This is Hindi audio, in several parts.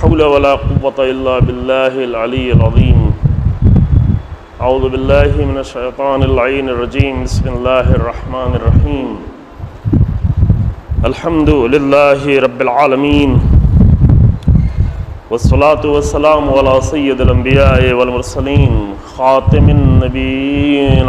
सदक़ल्लाहुल अलीयुल अज़ीम ला हौल वला कुव्वत इल्ला बिल्लाहिल अलीयिल अज़ीम अऊज़ु बिल्लाहि मिनश शैतानिर लईनिर रजीम बिस्मिल्लाहिर रहमानिर रहीम अल्हम्दुलिल्लाहि रब्बिल आलमीन वस्सलातु वस्सलामु अला सय्यिदिल अंबिया'i वल मुरसलीन खातिमिन नबिय्यीन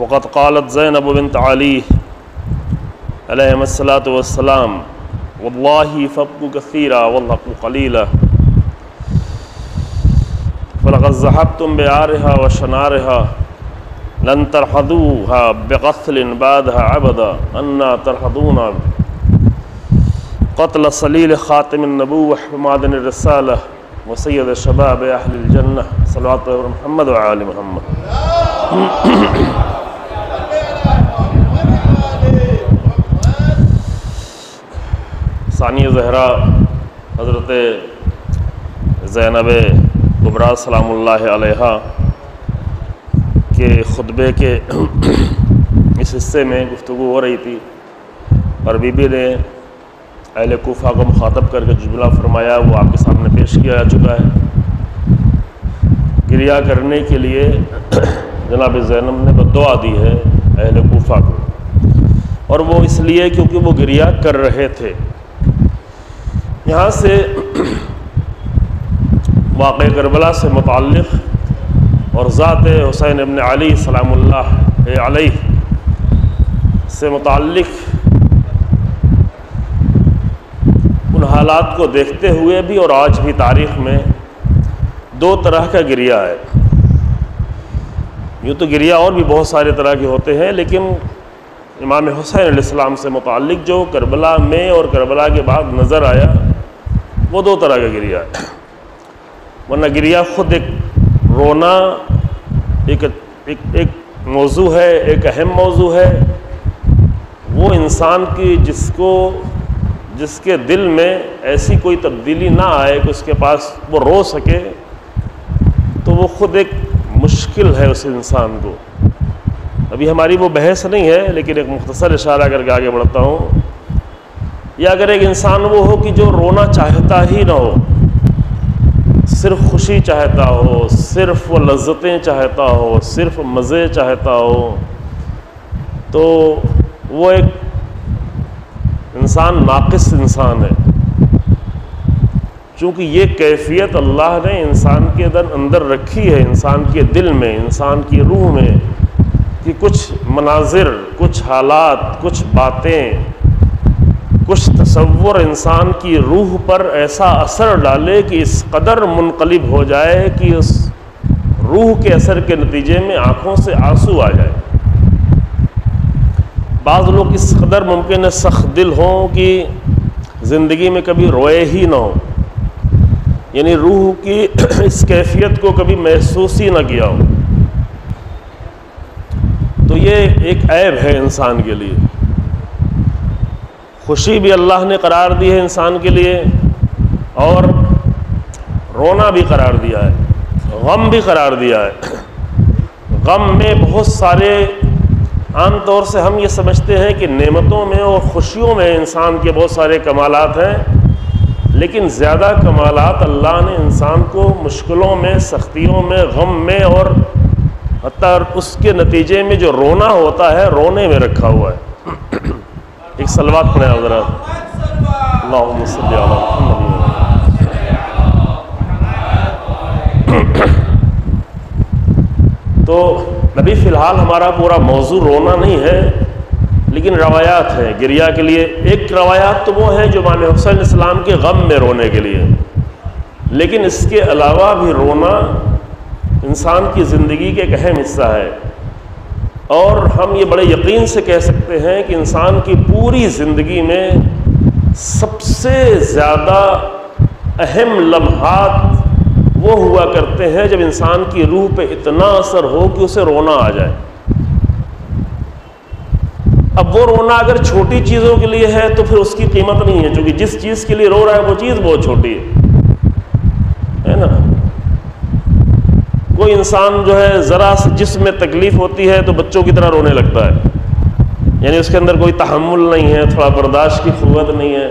वक़त क़ालत ज़ैनब बिन अली अलैहिस्सलाम वल्लाहि फ़ब्कु कसीरा वल्लक़ु क़लीला फ़लक़द ज़हबतुम बिआरिहा व शनारिहा लन तरहदूहा बिग़स्लिन बादहा अबदा अन्ना तरहदूना क़त्ल सलील ख़ातिम नबूवह मादन रसाला व सैयद शबाब अहल जन्नह सल्लल्लाहु अलैहि मोहम्मद व आल मोहम्मद सानी जहरा, हज़रत ज़ैनब कुबरा सलामुल्लाह के ख़ुतबे के इस हिस्से में गुफ्तु हो रही थी और बीबी ने अहल कोफ़ा को मुखातब करके जुमला फरमाया, वो आपके सामने पेश किया जा चुका है। क्रिया करने के लिए जनाब जैनब ने बदुआ दी है अहल कोफ़ा को। और वो इसलिए क्योंकि वो गिरिया कर रहे थे। यहाँ से वाक़ करबला से मुतक़ और ज़ात हुसैन इबन अली सलामुल्लाह से मुतक़ उन हालात को देखते हुए भी और आज भी तारीख़ में दो तरह का गिरिया है। यूँ तो गिरिया और भी बहुत सारे तरह के होते हैं, लेकिन इमाम हुसैन से मुतक़ जो करबला में और करबला के बाद नज़र आया वो दो तरह का गिरिया है। वरना गिरिया ख़ुद एक रोना, एक एक एक मौजू है, एक अहम मौजू है। वो इंसान की जिसको, जिसके दिल में ऐसी कोई तब्दीली ना आए कि उसके पास वो रो सके तो वो ख़ुद एक मुश्किल है उस इंसान को। अभी हमारी वो बहस नहीं है, लेकिन एक मुख्तसर इशारा करके आगे बढ़ता हूँ। या अगर एक इंसान वो हो कि जो रोना चाहता ही ना हो, सिर्फ़ खुशी चाहता हो, सिर्फ़ वो लज्जतें चाहता हो, सिर्फ़ मज़े चाहता हो तो वो एक इंसान नाकिस इंसान है। चूँकि ये कैफियत अल्लाह ने इंसान के दर अंदर रखी है, इंसान के दिल में, इंसान की रूह में, कि कुछ मनाजिर, कुछ हालात, कुछ बातें कुछ तस्वुर इंसान की रूह पर ऐसा असर डाले कि इस कदर मुनकलब हो जाए कि उस रूह के असर के नतीजे में आँखों से आँसू आ जाए। बाज़ लोग इस कदर मुमकिन सख्त दिल हों कि ज़िंदगी में कभी रोए ही ना हो। यानी रूह की इस कैफियत को कभी महसूस ही ना किया हो। तो ये एक ऐब है इंसान के लिए। खुशी भी अल्लाह ने करार दी है इंसान के लिए और रोना भी करार दिया है, गम भी करार दिया है। गम में बहुत सारे आम तौर से हम ये समझते हैं कि नेमतों में और खुशियों में इंसान के बहुत सारे कमालात हैं, लेकिन ज़्यादा कमालात अल्लाह ने इंसान को मुश्किलों में, सख्तियों में, गम में और उसके नतीजे में जो रोना होता है, रोने में रखा हुआ है। एक सलवात पढ़े हज़रत तो नबी फ़िलहाल हमारा पूरा मौजू रोना नहीं है, लेकिन रवायात है, गिरिया के लिए। एक रवायात तो वो है जो मान हुसैन इस्लाम के गम में रोने के लिए। लेकिन इसके अलावा भी रोना इंसान की ज़िंदगी के एक अहम हिस्सा है। और हम ये बड़े यकीन से कह सकते हैं कि इंसान की पूरी ज़िंदगी में सबसे ज़्यादा अहम लम्हात वो हुआ करते हैं जब इंसान की रूह पे इतना असर हो कि उसे रोना आ जाए। अब वो रोना अगर छोटी चीज़ों के लिए है तो फिर उसकी कीमत नहीं है, क्योंकि जिस चीज़ के लिए रो रहा है वो चीज़ बहुत छोटी है है ना कोई इंसान जो है ज़रा से जिसम में तकलीफ़ होती है तो बच्चों की तरह रोने लगता है। यानी उसके अंदर कोई तहमुल नहीं है, थोड़ा बर्दाश्त की क़वत नहीं है।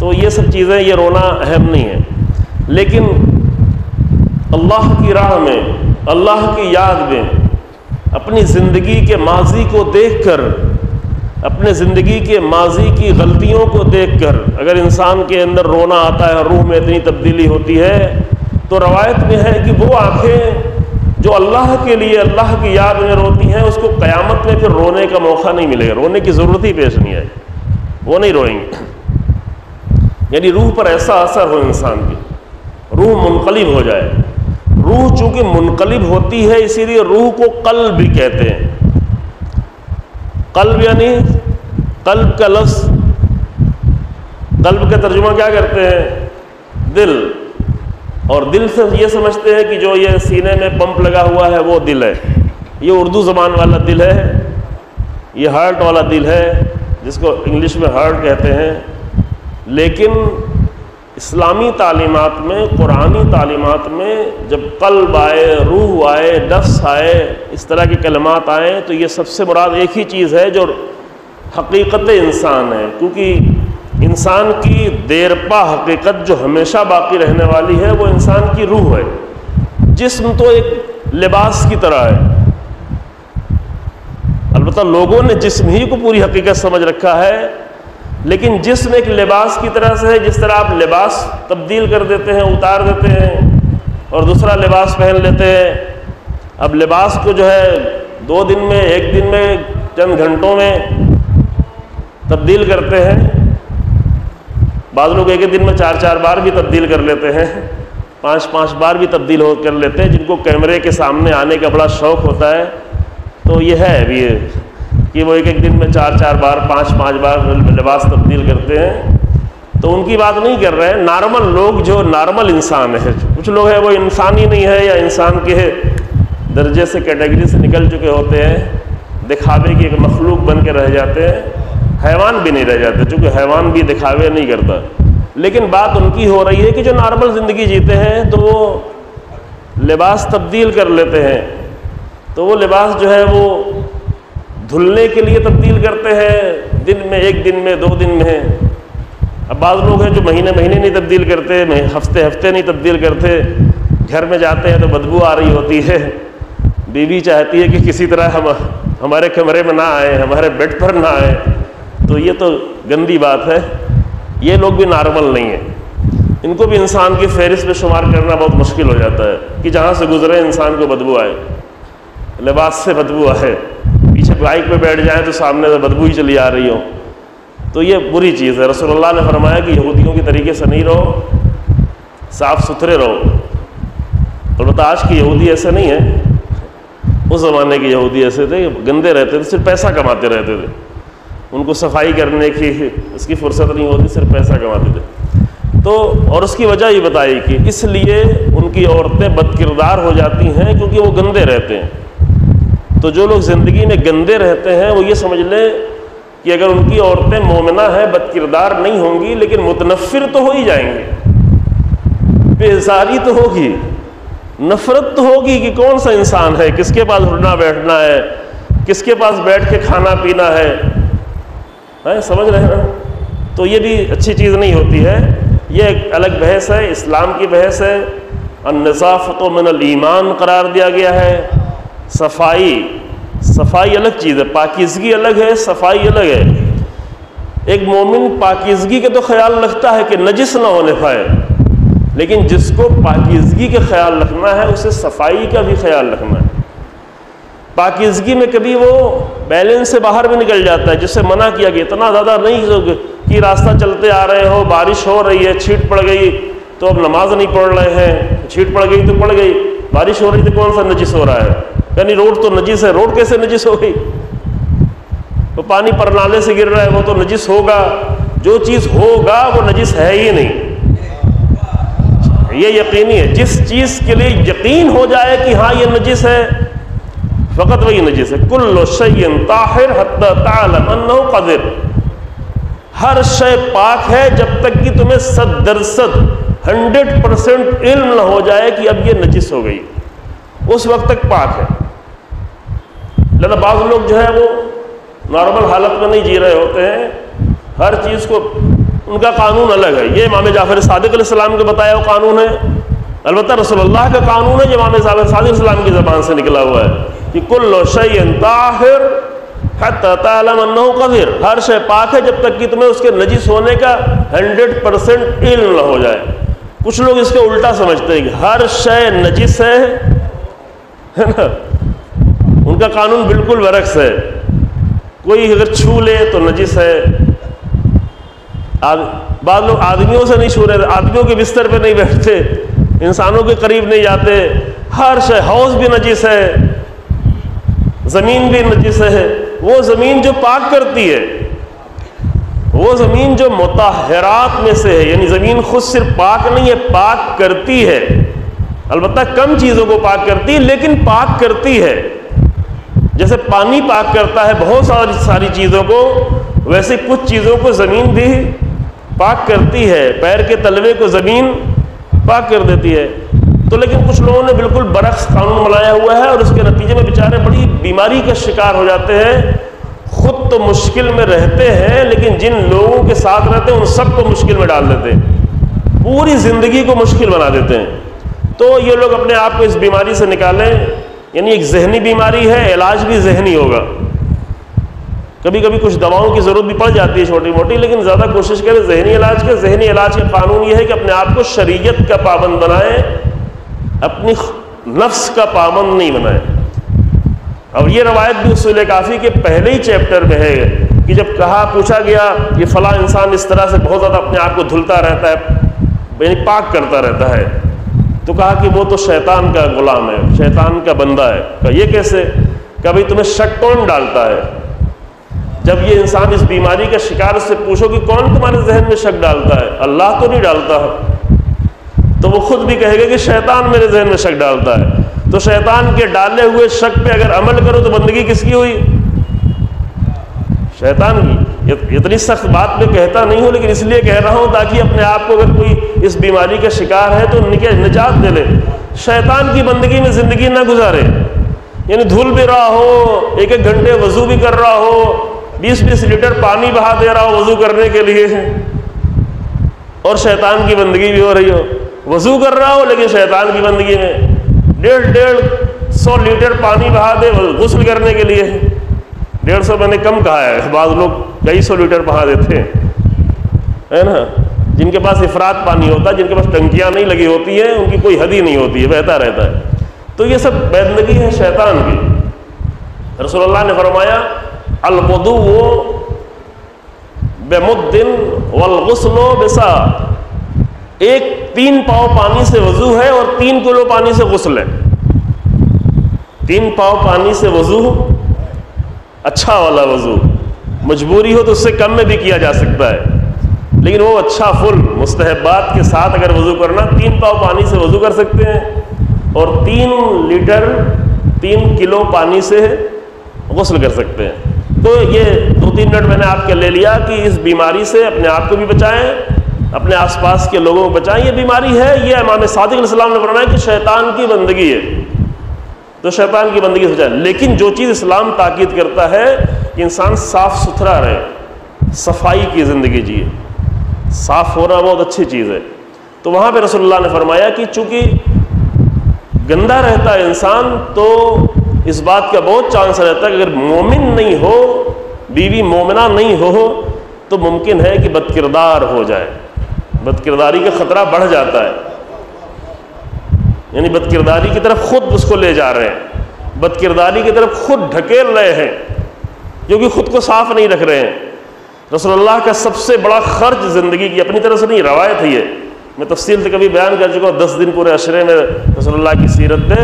तो ये सब चीज़ें, ये रोना अहम नहीं है। लेकिन अल्लाह की राह में, अल्लाह की याद में, अपनी ज़िंदगी के माजी को देख कर अपने ज़िंदगी के माजी की गलतियों को देख कर अगर इंसान के अंदर रोना आता है रूह में इतनी तब्दीली होती है तो रवायत में है कि वो आँखें जो अल्लाह के लिए, अल्लाह की याद में रोती हैं, उसको क़यामत में फिर रोने का मौका नहीं मिलेगा। रोने की ज़रूरत ही पेश नहीं आई वो नहीं रोएँगे। यानी रूह पर ऐसा असर हो इंसान की, रूह मुनकलिब हो जाए। रूह चूँकि मुनकलिब होती है, इसीलिए रूह को कल्ब भी कहते हैं। कल्ब यानी कल्ब का लफ्ज़। कल्ब का तर्जुमा क्या करते हैं? दिल। और दिल से ये समझते हैं कि जो ये सीने में पंप लगा हुआ है, वो दिल है। ये उर्दू ज़बान वाला दिल है, ये हार्ट वाला दिल है, जिसको इंग्लिश में हार्ट कहते हैं। लेकिन इस्लामी तालीमत में, कुरानी तालीमत में जब कल्ब आए, रूह आए, नफ्स आए, इस तरह के कलमात आए तो ये सबसे मुराद एक ही चीज़ है जो हकीकत इंसान है। क्योंकि इंसान की देरपा हकीकत जो हमेशा बाकी रहने वाली है, वो इंसान की रूह है। जिस्म तो एक लिबास की तरह है। अलबत् लोगों ने जिस्म ही को पूरी हकीकत समझ रखा है, लेकिन जिस्म एक लिबास की तरह से है, जिस तरह आप लिबास तब्दील कर देते हैं, उतार देते हैं, और दूसरा लिबास पहन लेते हैं। अब लिबास को जो है, दो दिन में, एक दिन में, चंद घंटों में तब्दील करते हैं। बाद लोग एक दिन में चार चार बार भी तब्दील कर लेते हैं। पाँच पाँच बार भी तब्दील हो, कर लेते हैं, जिनको कैमरे के सामने आने का बड़ा शौक़ होता है। तो ये है अभी कि वो एक एक दिन में चार चार बार, पाँच पाँच बार लिबास तब्दील करते हैं। तो उनकी बात नहीं कर रहे हैं। नॉर्मल लोग जो नॉर्मल इंसान है, कुछ लोग हैं, वो इंसान ही नहीं है या इंसान के दर्जे से, कैटेगरी से निकल चुके होते हैं। दिखावे की एक मखलूक बन के रह जाते हैं। हैवान भी नहीं रह जाते, चूँकि हैवान भी दिखावे नहीं करता। लेकिन बात उनकी हो रही है कि जो नॉर्मल ज़िंदगी जीते हैं तो वो लिबास तब्दील कर लेते हैं। तो वो लिबास जो है वो धुलने के लिए तब्दील करते हैं, दिन में एक, दिन में दो, दिन में। अब बाज़ लोग हैं जो महीने महीने नहीं तब्दील करते हफ़्ते हफ़्ते नहीं तब्दील करते। घर में जाते हैं तो बदबू आ रही होती है। बीवी चाहती है कि किसी तरह हम, हमारे कमरे में ना आए, हमारे बेड पर ना आए। तो ये तो गंदी बात है। ये लोग भी नॉर्मल नहीं है। इनको भी इंसान की फहरिस्त में शुमार करना बहुत मुश्किल हो जाता है कि जहाँ से गुजरे इंसान को बदबू आए। लिबास से बदबू आए। पीछे बाइक पे बैठ जाए तो सामने से बदबू ही चली आ रही हो। तो ये बुरी चीज़ है। रसोल्ला ने फरमाया कि यहूदियों के तरीके से नहीं रहो, साफ़ सुथरे रहो। तो बता आज की यहूदी ऐसे नहीं है। उस ज़माने के यहूदी ऐसे थे, गंदे रहते थे, सिर्फ़ पैसा कमाते रहते थे। उनको सफ़ाई करने की इसकी फुर्सत नहीं होती, सिर्फ़ पैसा कमाते थे। तो और उसकी वजह ये बताई कि इसलिए उनकी औरतें बदकिरदार हो जाती हैं क्योंकि वो गंदे रहते हैं। तो जो लोग ज़िंदगी में गंदे रहते हैं, वो ये समझ लें कि अगर उनकी औरतें मोमना है, बदकिरदार नहीं होंगी, लेकिन मुतनफ़िर तो हो ही जाएँगे। बेजारी तो होगी, नफ़रत तो होगी कि कौन सा इंसान है, किसके पास उठना बैठना है, किसके पास बैठ के खाना पीना है। है, समझ रहे हैं? तो ये भी अच्छी चीज़ नहीं होती है। ये एक अलग बहस है, इस्लाम की बहस है। अनसाफ़त मिनल ईमान करार दिया गया है। सफ़ाई सफ़ाई अलग चीज़ है, पाकिजगी अलग है, सफ़ाई अलग है। एक मोमिन पाकिजगी के तो ख्याल रखता है कि नजिस ना होने पाए, लेकिन जिसको पाकिजगी का ख्याल रखना है, उसे सफ़ाई का भी ख्याल रखना है। पाकिजगी में कभी वो बैलेंस से बाहर भी निकल जाता है, जिससे मना किया गया। इतना ज़्यादा नहीं कि रास्ता चलते आ रहे हो, बारिश हो रही है, छीट पड़ गई तो अब नमाज़ नहीं पढ़ रहे हैं। छीट पड़ गई तो पड़ गई, बारिश हो रही तो कौन सा नजिस हो रहा है? यानी रोड तो नजिस है, रोड कैसे नजिस हो गई? तो पानी पर नाले से गिर रहा है, वो तो नजिस होगा। जो चीज़ होगा, वो नजिस है ही नहीं। ये यकीनी है, जिस चीज़ के लिए यकीन हो जाए कि हाँ ये नजिस है फ़कत वही नजिस है कुल्लो शयन ताहिर कदिर। हर शय पाक है जब तक कि तुम्हें सद दरसद हंड्रेड परसेंट इल्म न हो जाए कि अब ये नजिस हो गई। उस वक्त तक पाक है। लड़ा बाज़ लोग जो है वो नॉर्मल हालत में नहीं जी रहे होते हैं। हर चीज़ को, उनका कानून अलग है। ये इमाम जाफ़र सदक़म के बताया वो कानून है। अलबत् रसोल्ला का कानून है जो इमाम जाफ़र सदक़म की ज़बान से निकला हुआ है। कि कुल्लो शैन ताहिर कबीर हर शय पाक है जब तक कि तुम्हें उसके नजिस होने का हंड्रेड परसेंट इल्म न हो जाए। कुछ लोग इसके उल्टा समझते हैं कि हर शय नजिस है है ना? उनका कानून बिल्कुल वरक्स है। कोई अगर छू ले तो नजिस है। बाद लोग आदमियों से नहीं छू रहे, आदमियों के बिस्तर पे नहीं बैठते, इंसानों के करीब नहीं जाते। हर शय हाउस भी नजिस है। ज़मीन भी नजिस है, वो ज़मीन जो पाक करती है, वो ज़मीन जो मुताहरात में से है, यानी ज़मीन खुद सिर्फ़ पाक नहीं है, पाक करती है। अलबत्ता कम चीज़ों को पाक करती है, लेकिन पाक करती है। जैसे पानी पाक करता है, बहुत सारी सारी चीज़ों को, वैसे कुछ चीज़ों को ज़मीन भी पाक करती है। पैर के तलवे को ज़मीन पाक कर देती है। तो लेकिन कुछ लोगों ने बिल्कुल बरक्स कानून बनाया हुआ है और उसके नतीजे में बेचारे बड़ी बीमारी का शिकार हो जाते हैं। खुद तो मुश्किल में रहते हैं, लेकिन जिन लोगों के साथ रहते हैं, उन सबको मुश्किल में डाल देते हैं। पूरी ज़िंदगी को मुश्किल बना देते हैं। तो ये लोग अपने आप को इस बीमारी से निकालें। यानी एक जहनी बीमारी है, इलाज भी जहनी होगा। कभी कभी कुछ दवाओं की ज़रूरत भी पड़ जाती है छोटी मोटी लेकिन ज़्यादा कोशिश करें जहनी इलाज के। जहनी इलाज का कानून यह है कि अपने आप को शरीयत का पाबंद बनाए। अपनी नफ्स का पाबंद नहीं बनाए और ये रवायत भी उसूल काफ़ी के पहले ही चैप्टर में है कि जब कहा, पूछा गया कि फ़ला इंसान इस तरह से बहुत ज़्यादा अपने आप को धुलता रहता है, यानी पाक करता रहता है तो कहा कि वो तो शैतान का गुलाम है, शैतान का बंदा है। कहा, ये कैसे? कभी तुम्हें शक कौन डालता है? जब ये इंसान इस बीमारी का शिकार से पूछो कि कौन तुम्हारे जहन में शक डालता है? अल्लाह तो नहीं डालता। तो वो खुद भी कहेगा कि शैतान मेरे जहन में शक डालता है। तो शैतान के डाले हुए शक पे अगर अमल करो तो बंदगी किसकी हुई? शैतान की। इतनी सख्त बात में कहता नहीं हूँ, लेकिन इसलिए कह रहा हूँ ताकि अपने आप को अगर कोई इस बीमारी का शिकार है तो निजात दे ले। शैतान की बंदगी में ज़िंदगी ना गुजारे। यानी धुल भी रहा हो, एक एक घंटे वज़ू भी कर रहा हो बीस बीस लीटर पानी बहा दे रहा हो वज़ू करने के लिए। और शैतान की बंदगी भी हो रही हो। वज़ू कर रहा हो, लेकिन शैतान की बंदगी में। डेढ़ डेढ़ सौ लीटर पानी बहा दे गुस्ल करने के लिए। डेढ़ सौ मैंने कम कहा है, बाद लोग कई सौ लीटर बहा देते हैं। है ना? जिनके पास इफरात पानी होता है जिनके पास टंकियाँ नहीं लगी होती हैं, उनकी कोई हदी नहीं होती है, बहता रहता है। तो ये सब बैदगी है शैतान की। रसोल्ला ने फरमाया अलबदू वो बेमुद्दिन वलगुसलो बेसा एक तीन पाव पानी से वज़ू है और तीन किलो पानी से गुसल है। तीन पाव पानी से वज़ू अच्छा वाला वज़ू। मजबूरी हो तो उससे कम में भी किया जा सकता है। लेकिन वो अच्छा फुल, मुस्तहबात के साथ अगर वज़ू करना, तीन पाव पानी से वज़ू कर सकते हैं। और तीन लीटर, तीन किलो पानी से गसल कर सकते हैं। तो ये दो तीन मिनट मैंने आपके ले लिया कि इस बीमारी से अपने आप को भी बचाएँ अपने आसपास के लोगों को बचाएँ। ये बीमारी है, ये इमाम सादिक ने बनाया कि शैतान की बंदगी है। तो शैतान की बंदगी हो जाए। लेकिन जो चीज़ इस्लाम ताकीद करता है कि इंसान साफ़ सुथरा रहे, सफ़ाई की ज़िंदगी जिए। साफ़ होना बहुत अच्छी चीज़ है। तो वहाँ पर रसोल्ला ने फरमाया कि चूँकि गंदा रहता है इंसान तो इस बात का बहुत चांस रहता है कि अगर मोमिन नहीं हो, बीवी मोमिना नहीं हो तो मुमकिन है कि बदकिरदार हो जाए। बदकिरदारी का ख़तरा बढ़ जाता है। यानी बदकिरदारी की तरफ़ खुद उसको ले जा रहे हैं। बदकिरदारी की तरफ़ खुद ढकेल रहे हैं क्योंकि खुद को साफ़ नहीं रख रहे हैं। रसोल्ला का सबसे बड़ा खर्च ज़िंदगी की, अपनी तरह से नहीं, रवायत ही है। मैं तफसील से कभी बयान कर चुका हूँ, दस दिन पूरे अशरे में रसोल्ला की सीरत पे।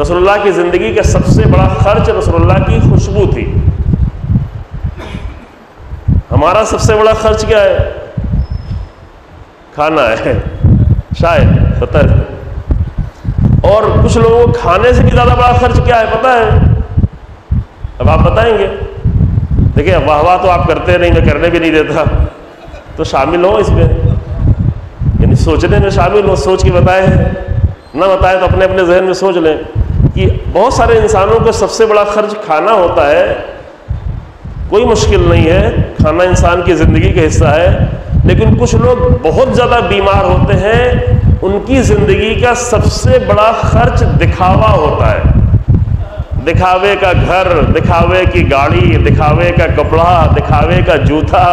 रसोल्ला की ज़िंदगी का सबसे बड़ा खर्च रसोल्ला की खुशबू थी। हमारा सबसे बड़ा खर्च क्या है? खाना है। शायद, पता है और कुछ लोगों को खाने से भी ज़्यादा बड़ा खर्च क्या है, पता है? अब आप बताएँगे। देखिए वाह वाह तो आप करते नहीं, मैं करने भी नहीं देता। तो शामिल हो इसमें। यानी सोचने में शामिल हो, सोच के बताए। ना बताए तो अपने अपने जहन में सोच लें कि बहुत सारे इंसानों को सबसे बड़ा खर्च खाना होता है। कोई मुश्किल नहीं है। खाना इंसान की ज़िंदगी का हिस्सा है। लेकिन कुछ लोग बहुत ज़्यादा बीमार होते हैं, उनकी ज़िंदगी का सबसे बड़ा खर्च दिखावा होता है। दिखावे का घर, दिखावे की गाड़ी, दिखावे का कपड़ा, दिखावे का जूता,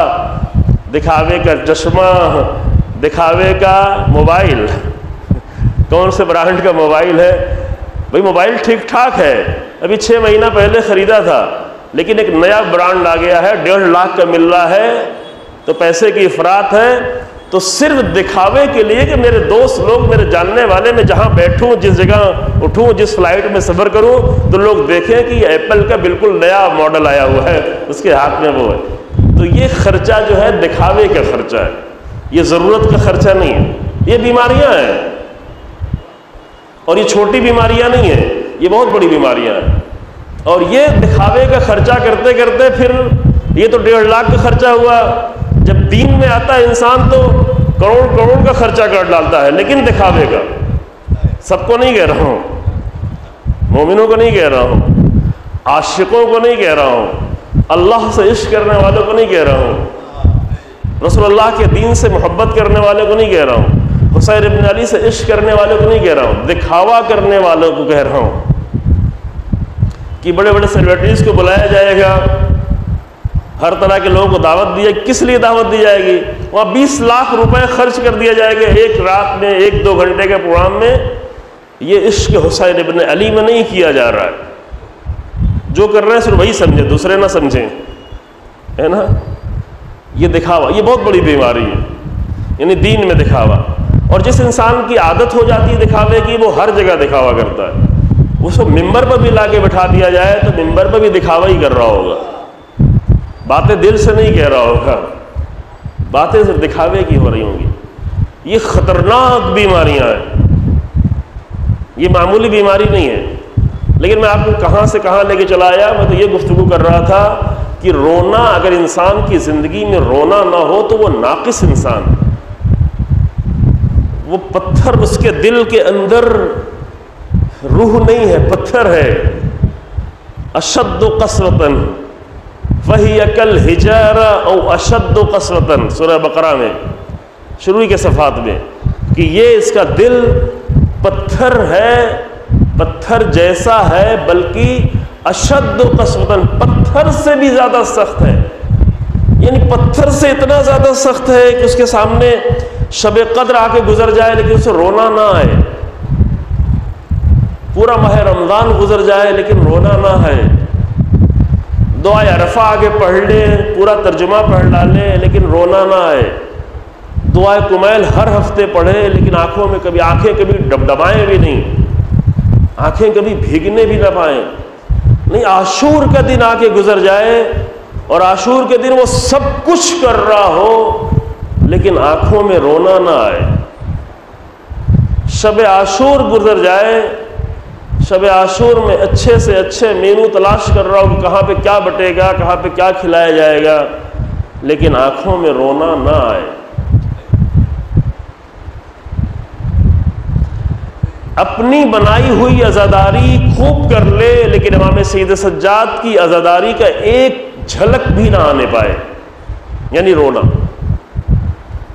दिखावे का चश्मा, दिखावे का मोबाइल। कौन से ब्रांड का मोबाइल है? भाई, मोबाइल ठीक ठाक है। अभी छः महीना पहले ख़रीदा था, लेकिन एक नया ब्रांड आ गया है, डेढ़ लाख का मिल रहा है। तो पैसे की अफरात है तो सिर्फ़ दिखावे के लिए कि मेरे दोस्त लोग मेरे जानने वाले मैं जहाँ बैठूँ, जिस जगह उठूँ, जिस फ़्लाइट में सफ़र करूँ तो लोग देखें कि एप्पल का बिल्कुल नया मॉडल आया हुआ है, उसके हाथ में वो है। तो ये खर्चा जो है, दिखावे का खर्चा है। ये ज़रूरत का खर्चा नहीं है। ये बीमारियाँ हैं। और ये छोटी बीमारियाँ नहीं है। ये बहुत बड़ी बीमारियाँ हैं। और ये दिखावे का खर्चा करते करते फिर ये तो डेढ़ लाख का खर्चा हुआ। दीन में आता इंसान तो करोड़ करोड़ का खर्चा कर डालता है, लेकिन दिखावे का सबको नहीं कह रहा हूँ। मोमिनों को नहीं कह रहा हूँ। आशिकों को नहीं कह रहा हूँ। अल्लाह से इश्क करने वालों को नहीं कह रहा हूँ। रसोल्ला के दीन से मोहब्बत करने वाले को नहीं कह रहा हूँ। हुसैन इबन अली से इश्क करने वालों को नहीं कह रहा हूँ। दिखावा करने वालों को कह रहा हूँ। कि बड़े बड़े सेलिब्रिटीज़ को बुलाया जाएगा। हर तरह के लोगों को दावत दी जाएगी किस लिए दावत दी जाएगी? वहाँ बीस लाख रुपए खर्च कर दिया जाएगा एक रात में, एक दो घंटे के प्रोग्राम में। ये इश्क हुसैन इबन अली में नहीं किया जा रहा है। जो कर रहे हैं सिर्फ़ वही समझे, दूसरे ना समझें। है ना? ये दिखावा, ये बहुत बड़ी बीमारी है। यानी दीन में दिखावा। और जिस इंसान की आदत हो जाती है दिखावे की, वो हर जगह दिखावा करता है। उसको मिंबर पर भी ला के बैठा दिया जाए तो मिंबर पर भी दिखावा ही कर रहा होगा। बातें दिल से नहीं कह रहा होगा। बातें सिर्फ़ दिखावे की हो रही होंगी। ये खतरनाक बीमारियाँ हैं। ये मामूली बीमारी नहीं है। लेकिन मैं आपको कहाँ से कहाँ लेके चला आया, मैं तो ये गुफ्तु कर रहा था कि रोना, अगर इंसान की ज़िंदगी में रोना ना हो तो वो नाकिस इंसान वो पत्थर उसके दिल के अंदर रूह नहीं है, पत्थर है। अशद कसरतन। वही अकल हिजारा और अशद कसरतन, सुरह बकरा में, शुरू के सफ़ात में, कि ये इसका दिल पत्थर है, पत्थर जैसा है, बल्कि अशद कसरतन, पत्थर से भी ज़्यादा सख्त है। यानी पत्थर से इतना ज़्यादा सख्त है कि उसके सामने शब कद्र आके गुजर जाए, लेकिन उसे रोना ना आए। पूरा माह रमज़ान गुजर जाए, लेकिन रोना ना है दुआ अरफा आगे पढ़ लें, पूरा तर्जुमा पढ़ डाले लेकिन रोना ना आए। दुआ कुमैल हर हफ़्ते पढ़े, लेकिन आँखों में कभी, आँखें कभी डबडबाएँ भी नहीं। आँखें कभी भीगने भी ना पाए। नहीं, आशूर का दिन आके गुजर जाए, और आशूर के दिन वो सब कुछ कर रहा हो, लेकिन आँखों में रोना ना आए। शब आशूर गुजर जाए शब आशूर में अच्छे से अच्छे मेनू तलाश कर रहा हूँ कहाँ पे क्या बटेगा, कहाँ पे क्या खिलाया जाएगा। लेकिन आँखों में रोना ना आए। अपनी बनाई हुई अजादारी खूब कर ले, लेकिन इमाम सईद सज्जाद की अजादारी का एक झलक भी ना आने पाए। यानी रोना।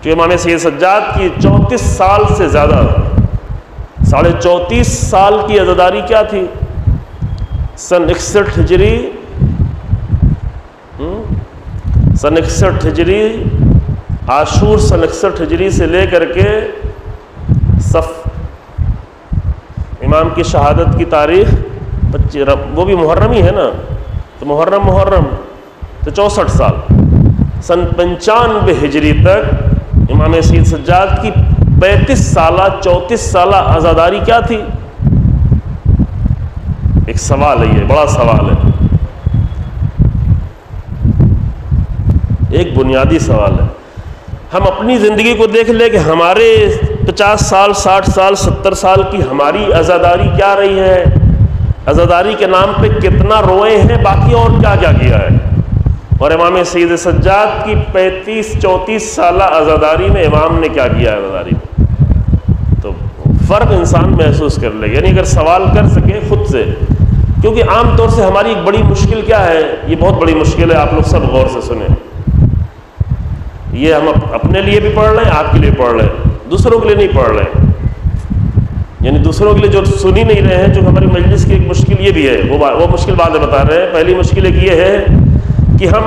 जो इमाम सैद सज्जाद की चौंतीस साल से ज़्यादा साढ़े चौंतीस साल की अजादारी क्या थी? सन इकसठ हिजरी हम्म, सन इकसठ हिजरी आशूर सन इकसठ हिजरी से लेकर के सफ इमाम की शहादत की तारीख पच्चीस वो भी मुहर्रम ही है ना? तो मुहर्रम मुहर्रम तो चौंसठ साल। सन पंचानवे हिजरी तक इमाम सईद सज्जाद की पैंतीस साल, चौंतीस साल आज़ादारी क्या थी? एक सवाल है ये, बड़ा सवाल है। एक बुनियादी सवाल है। हम अपनी ज़िंदगी को देख ले कि हमारे पचास साल, साठ साल, सत्तर साल की हमारी आज़ादारी क्या रही है? आज़ादारी के नाम पे कितना रोए हैं? बाकी और क्या क्या किया है? और इमाम सैद सज्जाद की पैंतीस, चौंतीस साल आज़ादारी में इमाम ने क्या किया आज़ादारी फ़र्क इंसान महसूस कर ले। यानी अगर सवाल कर सके खुद से, क्योंकि आम तौर से हमारी एक बड़ी मुश्किल क्या है? ये बहुत बड़ी मुश्किल है, आप लोग सब गौर से सुने। ये हम अपने लिए भी पढ़ रहे हैं आपके लिए पढ़ रहे हैं दूसरों के लिए नहीं पढ़ रहे यानी दूसरों के लिए जो सुन ही नहीं रहे हैं, जो हमारी मजलिस की एक मुश्किल ये भी है। वो वो मुश्किल बातें बता रहे हैं। पहली मुश्किल एक ये है कि हम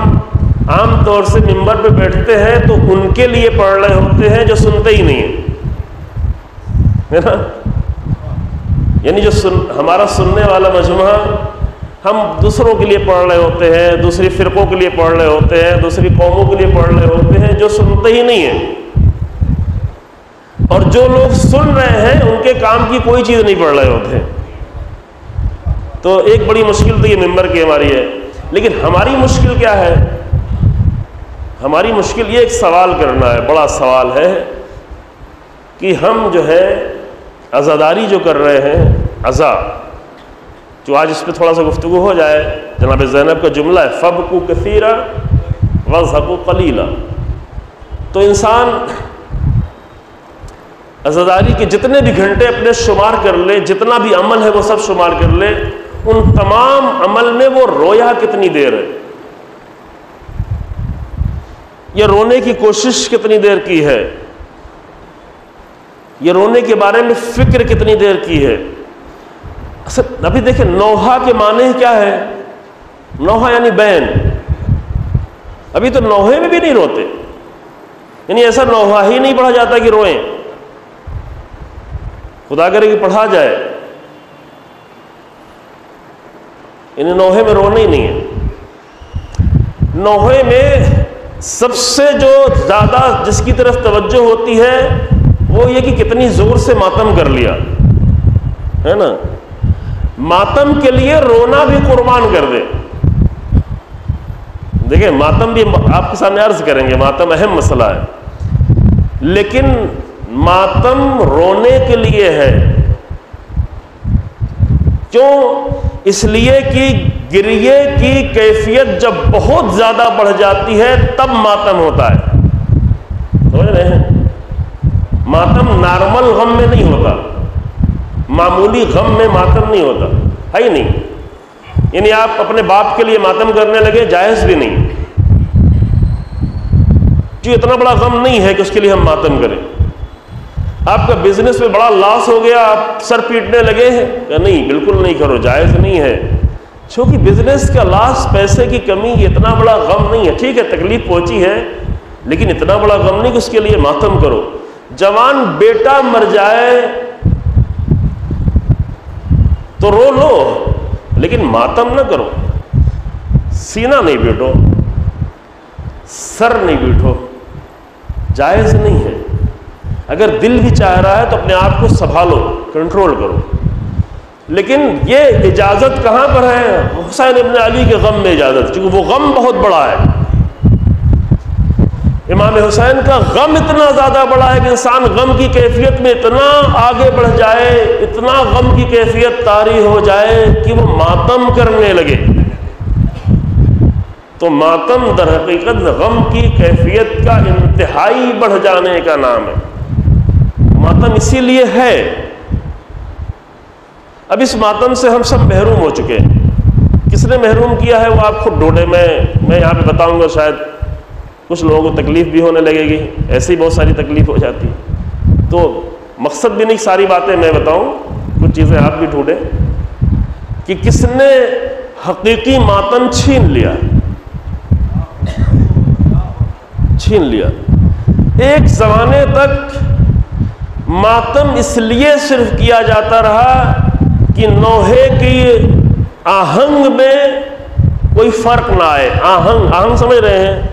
आम तौर से मिंबर पे बैठते हैं तो उनके लिए पढ़ रहे होते हैं जो सुनते ही नहीं है। ना? यानी जो सुन, हमारा सुनने वाला मजमा हम दूसरों के लिए पढ़ रहे होते हैं, दूसरी फ़िरक़ों के लिए पढ़ रहे होते हैं, दूसरी कौमों के लिए पढ़ रहे होते हैं, जो सुनते ही नहीं है। और जो लोग सुन रहे हैं, उनके काम की कोई चीज़ नहीं पढ़ रहे होते तो एक बड़ी मुश्किल तो ये मेंबर की हमारी है। लेकिन हमारी मुश्किल क्या है? हमारी मुश्किल ये एक सवाल करना है, बड़ा सवाल है कि हम जो है आज़ादारी जो कर रहे हैं अज़ा जो आज इस पर थोड़ा सा गुफ्तु हो जाए। जनाब जैनब का जुमला है फ़ब को कसीरा वज़हको कलीला। तो इंसान अजादारी के जितने भी घंटे अपने शुमार कर ले, जितना भी अमल है वो सब शुमार कर ले, उन तमाम अमल में वो रोया कितनी देर है? ये रोने की कोशिश कितनी देर की है? ये रोने के बारे में फ़िक्र कितनी देर की है? असल, अभी देखें नौहा के माने क्या है? नौहा यानी बैन अभी तो नौहे में भी नहीं रोते। यानी ऐसा नौहा ही नहीं पढ़ा जाता कि रोएँ। खुदा करे कि पढ़ा जाए। यानी नौहे में रोना ही नहीं है। नौहे में सबसे जो ज़्यादा जिसकी तरफ़ तवज्जो होती है वो ये कि कितनी ज़ोर से मातम कर लिया। है ना? मातम के लिए रोना भी कुर्बान कर दे। देखिए, मातम भी आपके सामने अर्ज़ करेंगे, मातम अहम मसला है। लेकिन मातम रोने के लिए है। क्यों? इसलिए कि गिरिए की कैफियत जब बहुत ज़्यादा बढ़ जाती है, तब मातम होता है। समझ रहे हैं? मातम नॉर्मल गम में नहीं होता। मामूली गम में मातम नहीं होता। है ही नहीं। यानी आप अपने बाप के लिए मातम करने लगे, जायज़ भी नहीं। जो इतना बड़ा गम नहीं है कि उसके लिए हम मातम करें। आपका बिज़नेस में बड़ा लॉस हो गया, आप सर पीटने लगे हैं। नहीं, बिल्कुल नहीं करो, जायज़ नहीं है। क्योंकि बिज़नेस का लॉस पैसे की कमी इतना बड़ा गम नहीं है। ठीक है, तकलीफ़ पहुँची है, लेकिन इतना बड़ा गम नहीं कि उसके लिए मातम करो। जवान बेटा मर जाए तो रो लो, लेकिन मातम ना करो। सीना नहीं बैठो, सर नहीं बैठो, जायज़ नहीं है। अगर दिल भी चाह रहा है तो अपने आप को संभालो कंट्रोल करो। लेकिन ये इजाज़त कहाँ पर है? हुसैन इबन अली के गम में इजाज़त, क्योंकि वो गम बहुत बड़ा है। इमाम हुसैन का गम इतना ज़्यादा बड़ा है कि इंसान गम की कैफियत में इतना आगे बढ़ जाए, इतना गम की कैफियत तारी हो जाए कि वो मातम करने लगे। तो मातम दर हकीकत गम की कैफियत का इंतहाई बढ़ जाने का नाम है। मातम इसीलिए है। अब इस मातम से हम सब महरूम हो चुके हैं। किसने महरूम किया है वो आप खुद ढूंढे, मैं मैं यहाँ पे बताऊँगा शायद। कुछ लोगों को तकलीफ़ भी होने लगेगी, ऐसी बहुत सारी तकलीफ़ हो जाती है। तो मकसद भी नहीं सारी बातें मैं बताऊँ, कुछ चीज़ें आप भी ढूंढें कि किसने हकीकी मातम छीन लिया। छीन लिया। एक ज़माने तक मातम इसलिए सिर्फ़ किया जाता रहा कि नोहे की आहंग में कोई फ़र्क ना आए। आहंग आहंग समझ रहे हैं?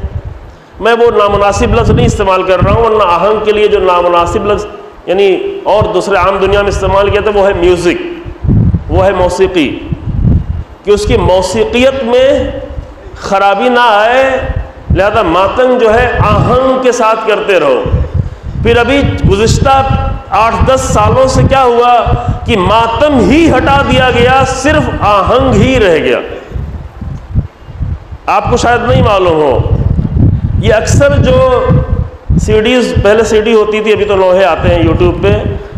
मैं वो नामनासिब लफ्ज़ नहीं इस्तेमाल कर रहा हूँ, वरना आहंग के लिए जो नामनासिब लफ्ज़, यानी और दूसरे आम दुनिया में इस्तेमाल किया था, वो है म्यूज़िक, वो है मौसीकी, कि उसकी मौसीकियत में ख़राबी ना आए, लिहाजा मातंग जो है आहंग के साथ करते रहो। फिर अभी गुज्त आठ दस सालों से क्या हुआ कि मातम ही हटा दिया गया, सिर्फ़ आहंग ही रह गया। आपको शायद नहीं मालूम हो ये अक्सर जो सीडीज, पहले सीडी होती थी, अभी तो लोहे आते हैं यूट्यूब पे।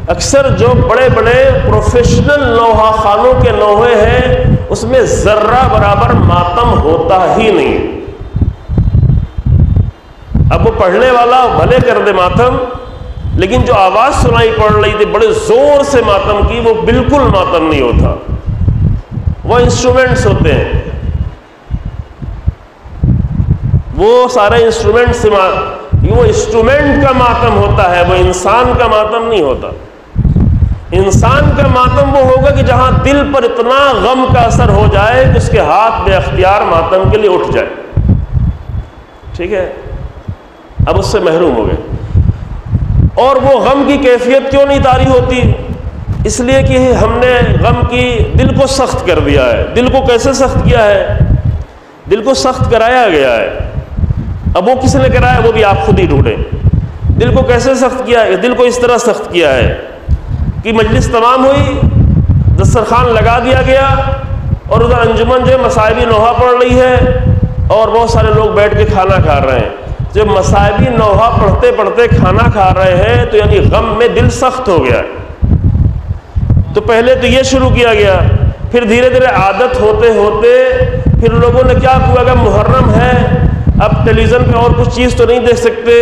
अक्सर जो बड़े बड़े प्रोफेशनल लोहा खानों के लोहे हैं, उसमें ज़र्रा बराबर मातम होता ही नहीं। अब वो पढ़ने वाला भले कर दे मातम, लेकिन जो आवाज़ सुनाई पड़ रही थी, बड़े ज़ोर से मातम की, वो बिल्कुल मातम नहीं होता। वो इंस्ट्रूमेंट्स होते हैं। वो सारे इंस्ट्रूमेंट से वो इंस्ट्रूमेंट का मातम होता है, वो इंसान का मातम नहीं होता। इंसान का मातम वो होगा कि जहाँ दिल पर इतना गम का असर हो जाए कि उसके हाथ में अख्तियार मातम के लिए उठ जाए। ठीक है? अब उससे महरूम हो गए। और वो गम की कैफियत क्यों नहीं तारी होती? इसलिए कि हमने गम की दिल को सख्त कर दिया है। दिल को कैसे सख्त किया है? दिल को सख्त कराया गया है। अब वो किसने कराया वो भी आप खुद ही ढूंढें। दिल को कैसे सख्त किया है? दिल को इस तरह सख्त किया है कि मजलिस तमाम हुई दस्तरखान लगा दिया गया और उधर अंजुमन जो है, मसायबी नोहा पड़ रही है और बहुत सारे लोग बैठ के खाना खा रहे हैं। जब मसायबी नोहा पढ़ते पढ़ते खाना खा रहे हैं तो यानी गम में दिल सख्त हो गया। तो पहले तो ये शुरू किया गया, फिर धीरे धीरे आदत होते होते फिर लोगों ने क्या किया कि मुहर्रम है अब टेलीविज़न पे और कुछ चीज़ तो नहीं देख सकते।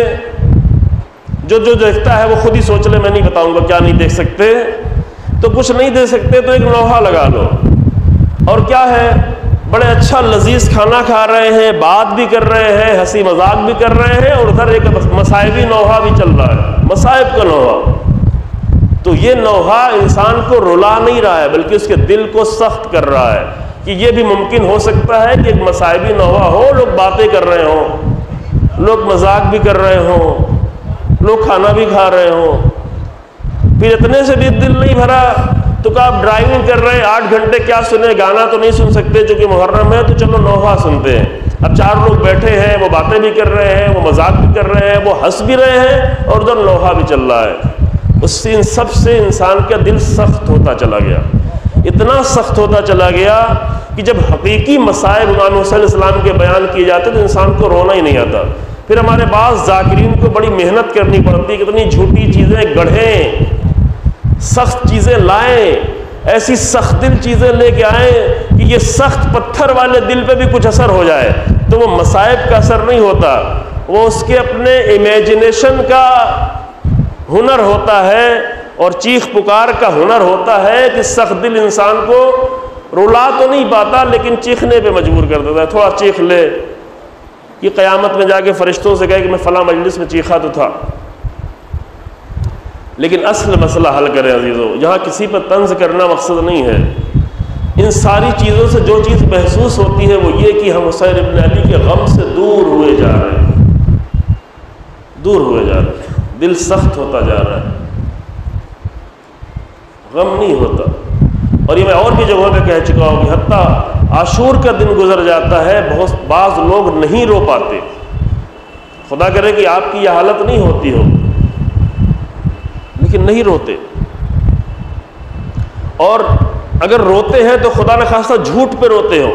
जो जो देखता है वो खुद ही सोच ले, मैं नहीं बताऊँगा क्या नहीं देख सकते। तो कुछ नहीं दे सकते तो एक लोहा लगा लो। और क्या है, बड़े अच्छा लजीज खाना खा रहे हैं, बात भी कर रहे हैं, हँसी मज़ाक भी कर रहे हैं, और उधर एक मसायबी नोहा भी चल रहा है। मसायब का नोहा। तो ये नोहा इंसान को रुला नहीं रहा है, बल्कि उसके दिल को सख्त कर रहा है। कि ये भी मुमकिन हो सकता है कि एक मसायबी नोहा हो, लोग बातें कर रहे हों, लोग मज़ाक भी कर रहे हों, लोग खाना भी खा रहे हों। फिर इतने से भी दिल नहीं भरा तो क्या आप ड्राइविंग कर रहे हैं, आठ घंटे क्या सुने, गाना तो नहीं सुन सकते, जो कि मुहर्रम है तो चलो नोहा सुनते हैं। अब चार लोग बैठे हैं, वो बातें भी कर रहे हैं, वो मज़ाक भी कर रहे हैं, वो हंस भी रहे हैं, और उधर लोहा भी चल रहा है। उससे इन सबसे इंसान का दिल सख्त होता चला गया। इतना सख्त होता चला गया कि जब हकीकी मसायब इमाम हुसैन के बयान किए जाते तो इंसान को रोना ही नहीं आता। फिर हमारे पास जाकिरीन को बड़ी मेहनत करनी पड़ती कितनी झूठी चीज़ें गढ़ें, सख्त चीज़ें लाएँ, ऐसी सख्त दिल चीज़ें लेके आए कि ये सख्त पत्थर वाले दिल पे भी कुछ असर हो जाए। तो वो मसायब का असर नहीं होता, वो उसके अपने इमेजिनेशन का हुनर होता है और चीख पुकार का हुनर होता है कि सख्त दिल इंसान को रुला तो नहीं पाता, लेकिन चीखने पे मजबूर कर देता है। थोड़ा चीख ले कि क़यामत में जाके फ़रिश्तों से कहे कि मैं फ़लाँ मजलिस में चीखा तो था। लेकिन असल मसला हल करें अजीज़ों, यहाँ किसी पर तंज करना मकसद नहीं है। इन सारी चीज़ों से जो चीज़ महसूस होती है वो ये कि हम हुसैन इबन अली के गम से दूर हुए जा रहे हैं। दूर हुए जा रहे हैं। दिल सख्त होता जा रहा है। गम नहीं होता। और ये मैं और भी जगहों पे कह चुका हूँ कि हत्या आशूर का दिन गुजर जाता है, बहुत, बाज लोग नहीं रो पाते। खुदा करे कि आपकी यह हालत नहीं होती हो, लेकिन नहीं रोते। और अगर रोते हैं तो खुदा ने खासा झूठ पे रोते हो।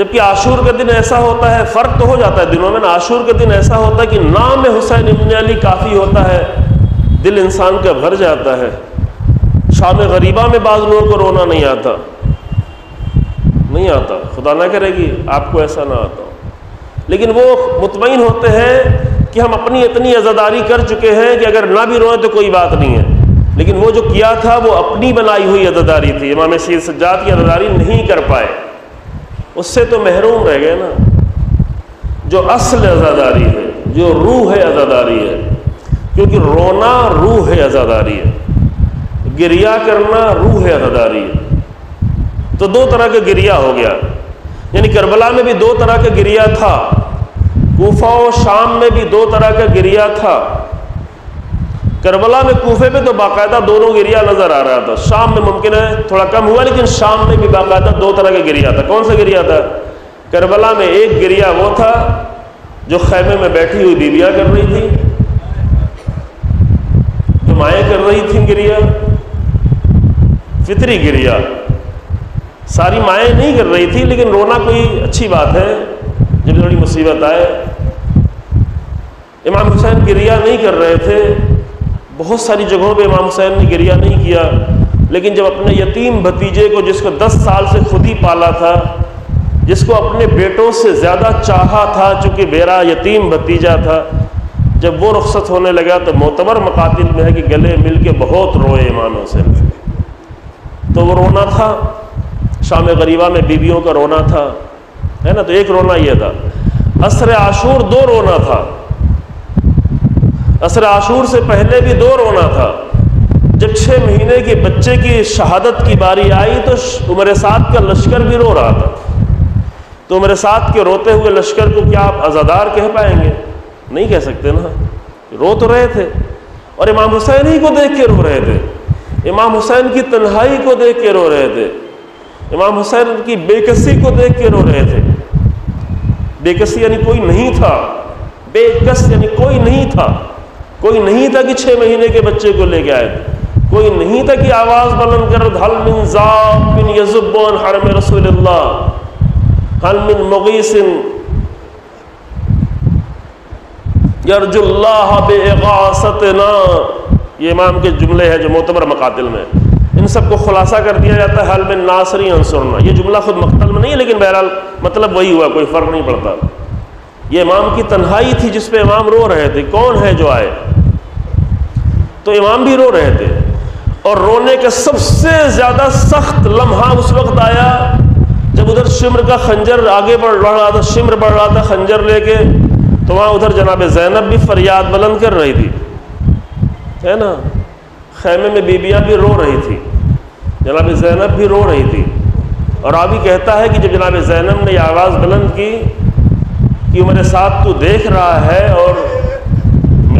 जबकि आशूर का दिन ऐसा होता है, फ़र्क तो हो जाता है दिनों में ना। आशूर का दिन ऐसा होता है कि नाम हुसैन इबन अली काफ़ी होता है, दिल इंसान का भर जाता है। शाम गरीबा में बाज़ लोगों को रोना नहीं आता। नहीं आता। खुदा ना करेगी, आपको ऐसा ना आता लेकिन वो मुतमिन होते हैं कि हम अपनी इतनी अजादारी कर चुके हैं कि अगर ना भी रोए तो कोई बात नहीं है। लेकिन वो जो किया था, वो अपनी बनाई हुई अदादारी थी। इमाम सज्जाद की अदादारी नहीं कर पाए। उससे तो महरूम रह गए ना। जो असल आज़ादारी है, जो रूह है आज़ादारी है, क्योंकि रोना रूह है आज़ादारी है, गिरिया करना रूह है आज़ादारी है। तो दो तरह का गिरिया हो गया। यानी करबला में भी दो तरह का गिरिया था, कोफा और शाम में भी दो तरह का गिरिया था। करबला में कूफे पे तो बाकायदा दोनों गिरिया नज़र आ रहा था। शाम में मुमकिन है, थोड़ा कम हुआ, लेकिन शाम में भी बाकायदा दो तरह का गिरिया था। कौन सा गिरिया था? करबला में एक गिरिया वो था, जो खैमे में बैठी हुई बीबियाँ कर रही थी, जो माएँ कर रही थी गिरिया, फितरी गिरिया। सारी माएँ नहीं कर रही थी, लेकिन रोना कोई अच्छी बात है, जब थोड़ी मुसीबत आए। इमाम हुसैन गिरिया नहीं कर रहे थे बहुत सारी जगहों पे इमाम हुसैन ने गिरिया नहीं किया, लेकिन जब अपने यतीम भतीजे को, जिसको 10 साल से खुद ही पाला था, जिसको अपने बेटों से ज़्यादा चाहा था, चूँकि मेरा यतीम भतीजा था, जब वो रुख्सत होने लगा तो मोतबर मकातिल में है कि गले मिल के बहुत रोए इमाम हुसैन तो वो रोना था शाम गरीबा में बीबियों का रोना था, है ना तो एक रोना यह था। असर आशूर दो रोना था। असर आशूर से पहले भी दो रोना था। जब छः महीने के बच्चे की शहादत की बारी आई तो उम्र सात का लश्कर भी रो रहा था। तो उम्र सात के रोते हुए लश्कर को क्या आप आज़ादार कह पाएँगे? नहीं कह सकते ना। रो तो रहे थे। और इमाम हुसैन ही को देख के रो रहे थे। इमाम हुसैन की तन्हाई को देख के रो रहे थे। इमाम हुसैन की बेकसी को देख के रो रहे थे। बेकसी यानी कोई नहीं था। बेकस यानी कोई नहीं था। कोई नहीं था कि छः महीने के बच्चे को लेके आए। कोई नहीं था कि आवाज़ बुलंद कर हल मिन बिन यजुबन हरम हल मिन ये इमाम के जुमले हैं जो मोतबर मकातिल में। इन सबको खुलासा कर दिया जाता है, हल में नासरी अंसरना। ये जुमला खुद मकतल में नहीं है, लेकिन बहरहाल मतलब वही हुआ, कोई फ़र्क नहीं पड़ता। ये इमाम की तन्हाई थी जिस पे इमाम रो रहे थे, कौन है जो आए? तो इमाम भी रो रहे थे। और रोने का सबसे ज़्यादा सख्त लम्हा उस वक्त आया जब उधर शिमर का खंजर आगे बढ़ रहा था, शिम्र बढ़ रहा था खंजर लेके तो वहाँ उधर जनाब जैनब भी फरियाद बुलंद कर रही थी। है ना? खैमे में बीबियाँ भी रो रही थी। जनाब जैनब भी रो रही थी। और अभी कहता है कि जब जनाब जैनब ने आवाज़ बुलंद की कि मेरे साथ तू देख रहा है और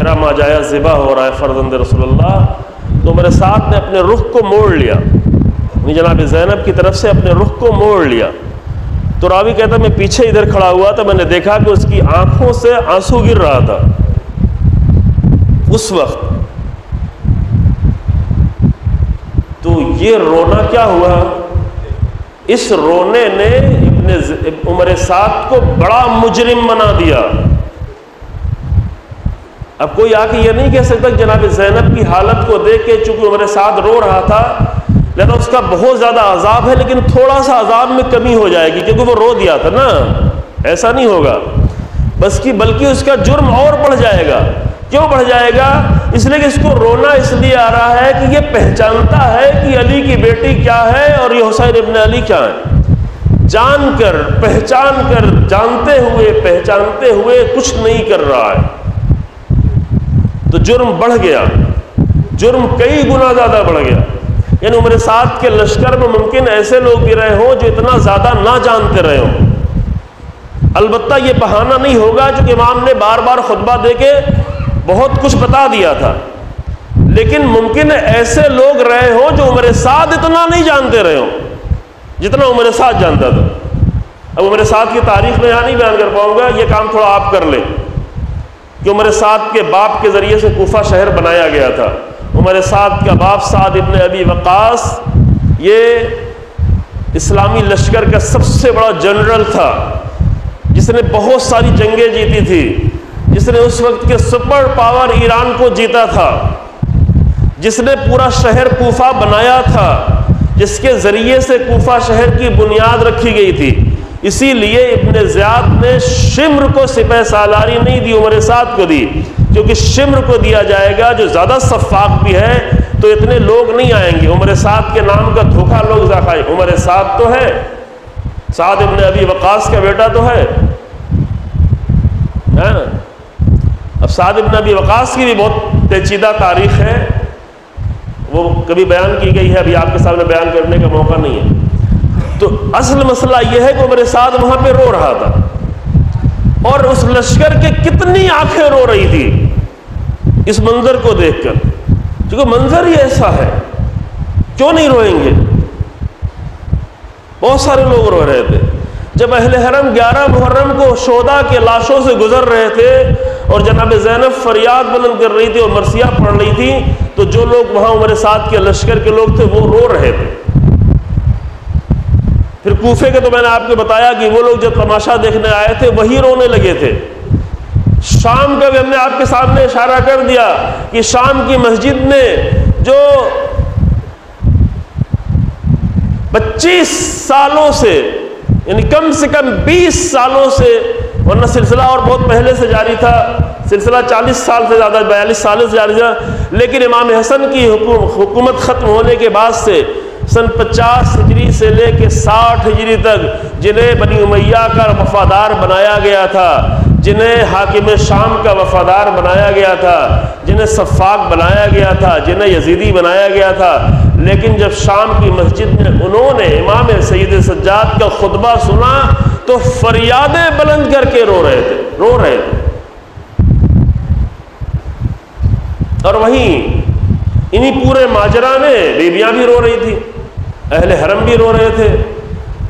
मेरा माजाया ज़िबा हो रहा है फ़र्जंद रसोल्ला तो मेरे साथ ने अपने रुख को मोड़ लिया। जनाब जैनब की तरफ़ से अपने रुख को मोड़ लिया। तो रावी कहता, मैं पीछे इधर खड़ा हुआ था, मैंने देखा कि उसकी आँखों से आँसू गिर रहा था। उस वक्त तो ये रोना क्या हुआ? इस रोने ने इब्ने उम्र सात को बड़ा मुजरिम बना दिया। अब कोई आके ये नहीं कह सकता जनाब जैनब की हालत को देख के चूँकि मेरे साथ रो रहा था, लेकिन उसका बहुत ज़्यादा अजाब है, लेकिन थोड़ा सा अजाब में कमी हो जाएगी, क्योंकि वो रो दिया था ना। ऐसा नहीं होगा। बस कि बल्कि उसका जुर्म और बढ़ जाएगा। क्यों बढ़ जाएगा? इसलिए कि इसको रोना इसलिए आ रहा है कि ये पहचानता है कि अली की बेटी क्या है और ये हुसैन इब्न अली क्या है। जानकर पहचान कर जानते हुए, पहचानते हुए कुछ नहीं कर रहा है। तो जुर्म बढ़ गया। जुर्म कई गुना ज़्यादा बढ़ गया। यानी उम्र सात के लश्कर में मुमकिन ऐसे लोग भी रहे हों जो इतना ज़्यादा ना जानते रहे हों। अलबत्ता ये बहाना नहीं होगा जो इमाम ने बार बार खुतबा दे के बहुत कुछ बता दिया था। लेकिन मुमकिन ऐसे लोग रहे हों जो उम्र सात इतना नहीं जानते रहे हों, जितना उम्र सात जानता था। अब उम्र सात की तारीख में यहाँ नहीं बयान कर पाऊँगा, ये काम थोड़ा आप कर लें। कि उमर साद के बाप के ज़रिए से कोफा शहर बनाया गया था। उमर साद का बाप साद इबन अबी वक़ास, ये इस्लामी लश्कर का सबसे बड़ा जनरल था, जिसने बहुत सारी जंगें जीती थी, जिसने उस वक्त के सुपर पावर ईरान को जीता था, जिसने पूरा शहर कोफा बनाया था, जिसके ज़रिए से कोफा शहर की बुनियाद रखी गई थी। इसीलिए इब्न ज़ियाद ने शिम्र को सिपह सालारी नहीं दी, उम्र सात को दी। क्योंकि शिम्र को दिया जाएगा, जो ज़्यादा शफाक भी है तो इतने लोग नहीं आएँगे। उम्र साद के नाम का धोखा लोग खाए। उम्र साद तो है। साद इबन अभी वकास का बेटा तो है। है। ना अब साद इबन अभी वकास की भी बहुत पेचीदा तारीख है। वो कभी बयान की गई है, अभी आपके सामने बयान करने का मौका नहीं है। तो असल मसला यह है कि मेरे साथ वहाँ पे रो रहा था। और उस लश्कर के कितनी आँखें रो रही थी इस मंजर को देखकर। क्योंकि मंजर ही ऐसा है, क्यों नहीं रोएँगे? बहुत सारे लोग रो रहे थे। जब अहले हरम 11 मुहर्रम को शोदा के लाशों से गुजर रहे थे और जनाब जैनब फरियाद बुलंद कर रही थी और मरसिया पढ़ रही थी तो जो लोग वहाँ उम्र साथ के लश्कर के लोग थे, वो रो रहे थे। फिर कूफे के तो मैंने आपको बताया कि वो लोग जब तमाशा देखने आए थे, वही रोने लगे थे। शाम का भी हमने आपके सामने इशारा कर दिया कि शाम की मस्जिद में जो 25 सालों से, यानी कम से कम 20 सालों से, वरना सिलसिला और बहुत पहले से जारी था, सिलसिला 40 साल से ज़्यादा, बयालीस साल से जारी था, लेकिन इमाम हसन की हुकूमत ख़त्म होने के बाद से सन 50 हिजरी से लेके 60 हिजरी तक जिन्हें बनी उमैया का वफादार बनाया गया था, जिन्हें हाकिम शाम का वफादार बनाया गया था, जिन्हें सफ़ाक बनाया गया था, जिन्हें यजीदी बनाया गया था। लेकिन जब शाम की मस्जिद में उन्होंने इमाम सईद सज्जाद का खुतबा सुना तो फरियादें बुलंद करके रो रहे थे, रो रहे थे। और वहीं इन्हीं पूरे माजरा में बीबियाँ भी रो रही थी। अहले हरम भी रो रहे थे।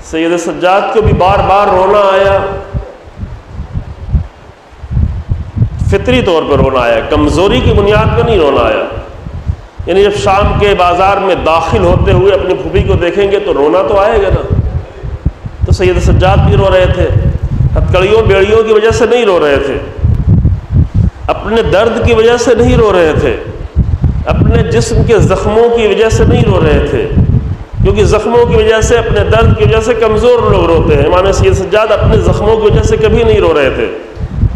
सैद सज्जाद को भी बार बार रोना आया। फितरी तौर पर रोना आया, कमज़ोरी की बुनियाद पर नहीं रोना आया। यानी जब शाम के बाज़ार में दाखिल होते हुए अपनी फूफी को देखेंगे तो रोना तो आएगा ना। तो सैद सज्जाद भी रो रहे थे। हथकड़ियों, बेड़ियों की वजह से नहीं रो रहे थे। अपने दर्द की वजह से नहीं रो रहे थे। अपने जिस्म के ज़ख्मों की वजह से नहीं रो रहे थे। क्योंकि ज़ख्मों की वजह से, अपने दर्द की वजह से कमज़ोर लोग रोते हैं। इमाम सैद सज्जाद अपने ज़ख्मों की वजह से कभी नहीं रो रहे थे।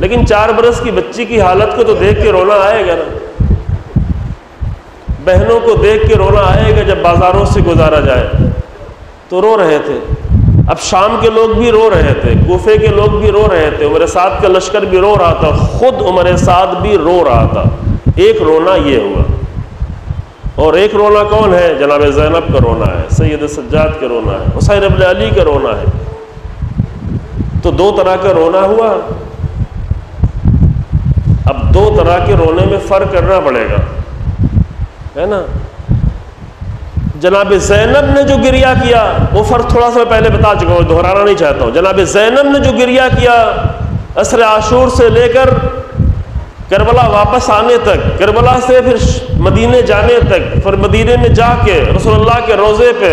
लेकिन चार बरस की बच्ची की हालत को तो देख के रोना आएगा ना। बहनों को देख के रोना आएगा जब बाज़ारों से गुजारा जाए। तो रो रहे थे। अब शाम के लोग भी रो रहे थे, गुफे के लोग भी रो रहे थे, उमर साद का लश्कर भी रो रहा था, खुद उमर साद भी रो रहा था। एक रोना ये हुआ। और एक रोना कौन है? जनाब जैनब का रोना है सैद सज्जाद का रोना है, हुसैन अब अली का रोना है। तो दो तरह का रोना हुआ। अब दो तरह के रोने में फ़र्क करना पड़ेगा, है ना? जनाब जैनब ने जो गिरिया किया, वो फ़र्क थोड़ा सा पहले बता चुका हूँ दोहराना नहीं चाहता हूँ। जनाब जैनब ने जो गिरिया किया असर आशूर से लेकर करबला वापस आने तक, करबला से फिर मदीने जाने तक, फिर मदीने में जाके रसोल्ला के रोज़े पे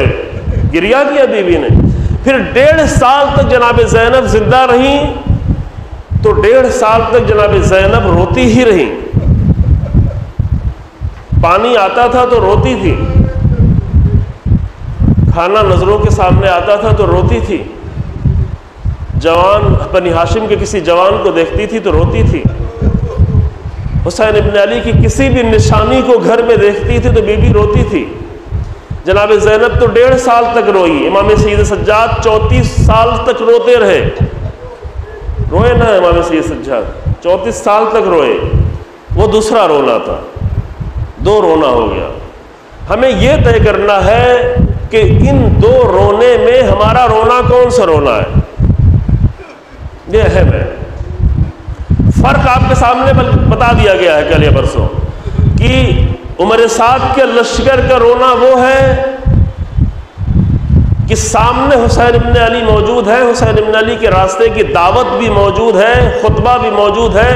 गिरिया किया बीवी ने। फिर डेढ़ साल तक जनाब जैनब ज़िंदा रही तो डेढ़ साल तक जनाब जैनब रोती ही रही। पानी आता था तो रोती थी। खाना नज़रों के सामने आता था तो रोती थी। जवान, बनी हाशिम के किसी जवान को देखती थी तो रोती थी। हुसैन इबन अली की किसी भी निशानी को घर में देखती थी तो बीबी रोती थी। जनाब जैनब तो डेढ़ साल तक रोई, इमाम सईद सज्जाद चौंतीस साल तक रोते रहे। रोए ना इमाम सईद सज्जाद, चौंतीस साल तक रोए। वो दूसरा रोना था, दो रोना हो गया। हमें यह तय करना है कि इन दो रोने में हमारा रोना कौन सा रोना है? यह अहम है। फ़र्क आपके सामने बता दिया गया है कल या परसों, कि उमर साद के लश्कर का रोना वो है कि सामने हुसैन इबन अली मौजूद है, हुसैन इबन अली के रास्ते की दावत भी मौजूद है, खुतबा भी मौजूद है,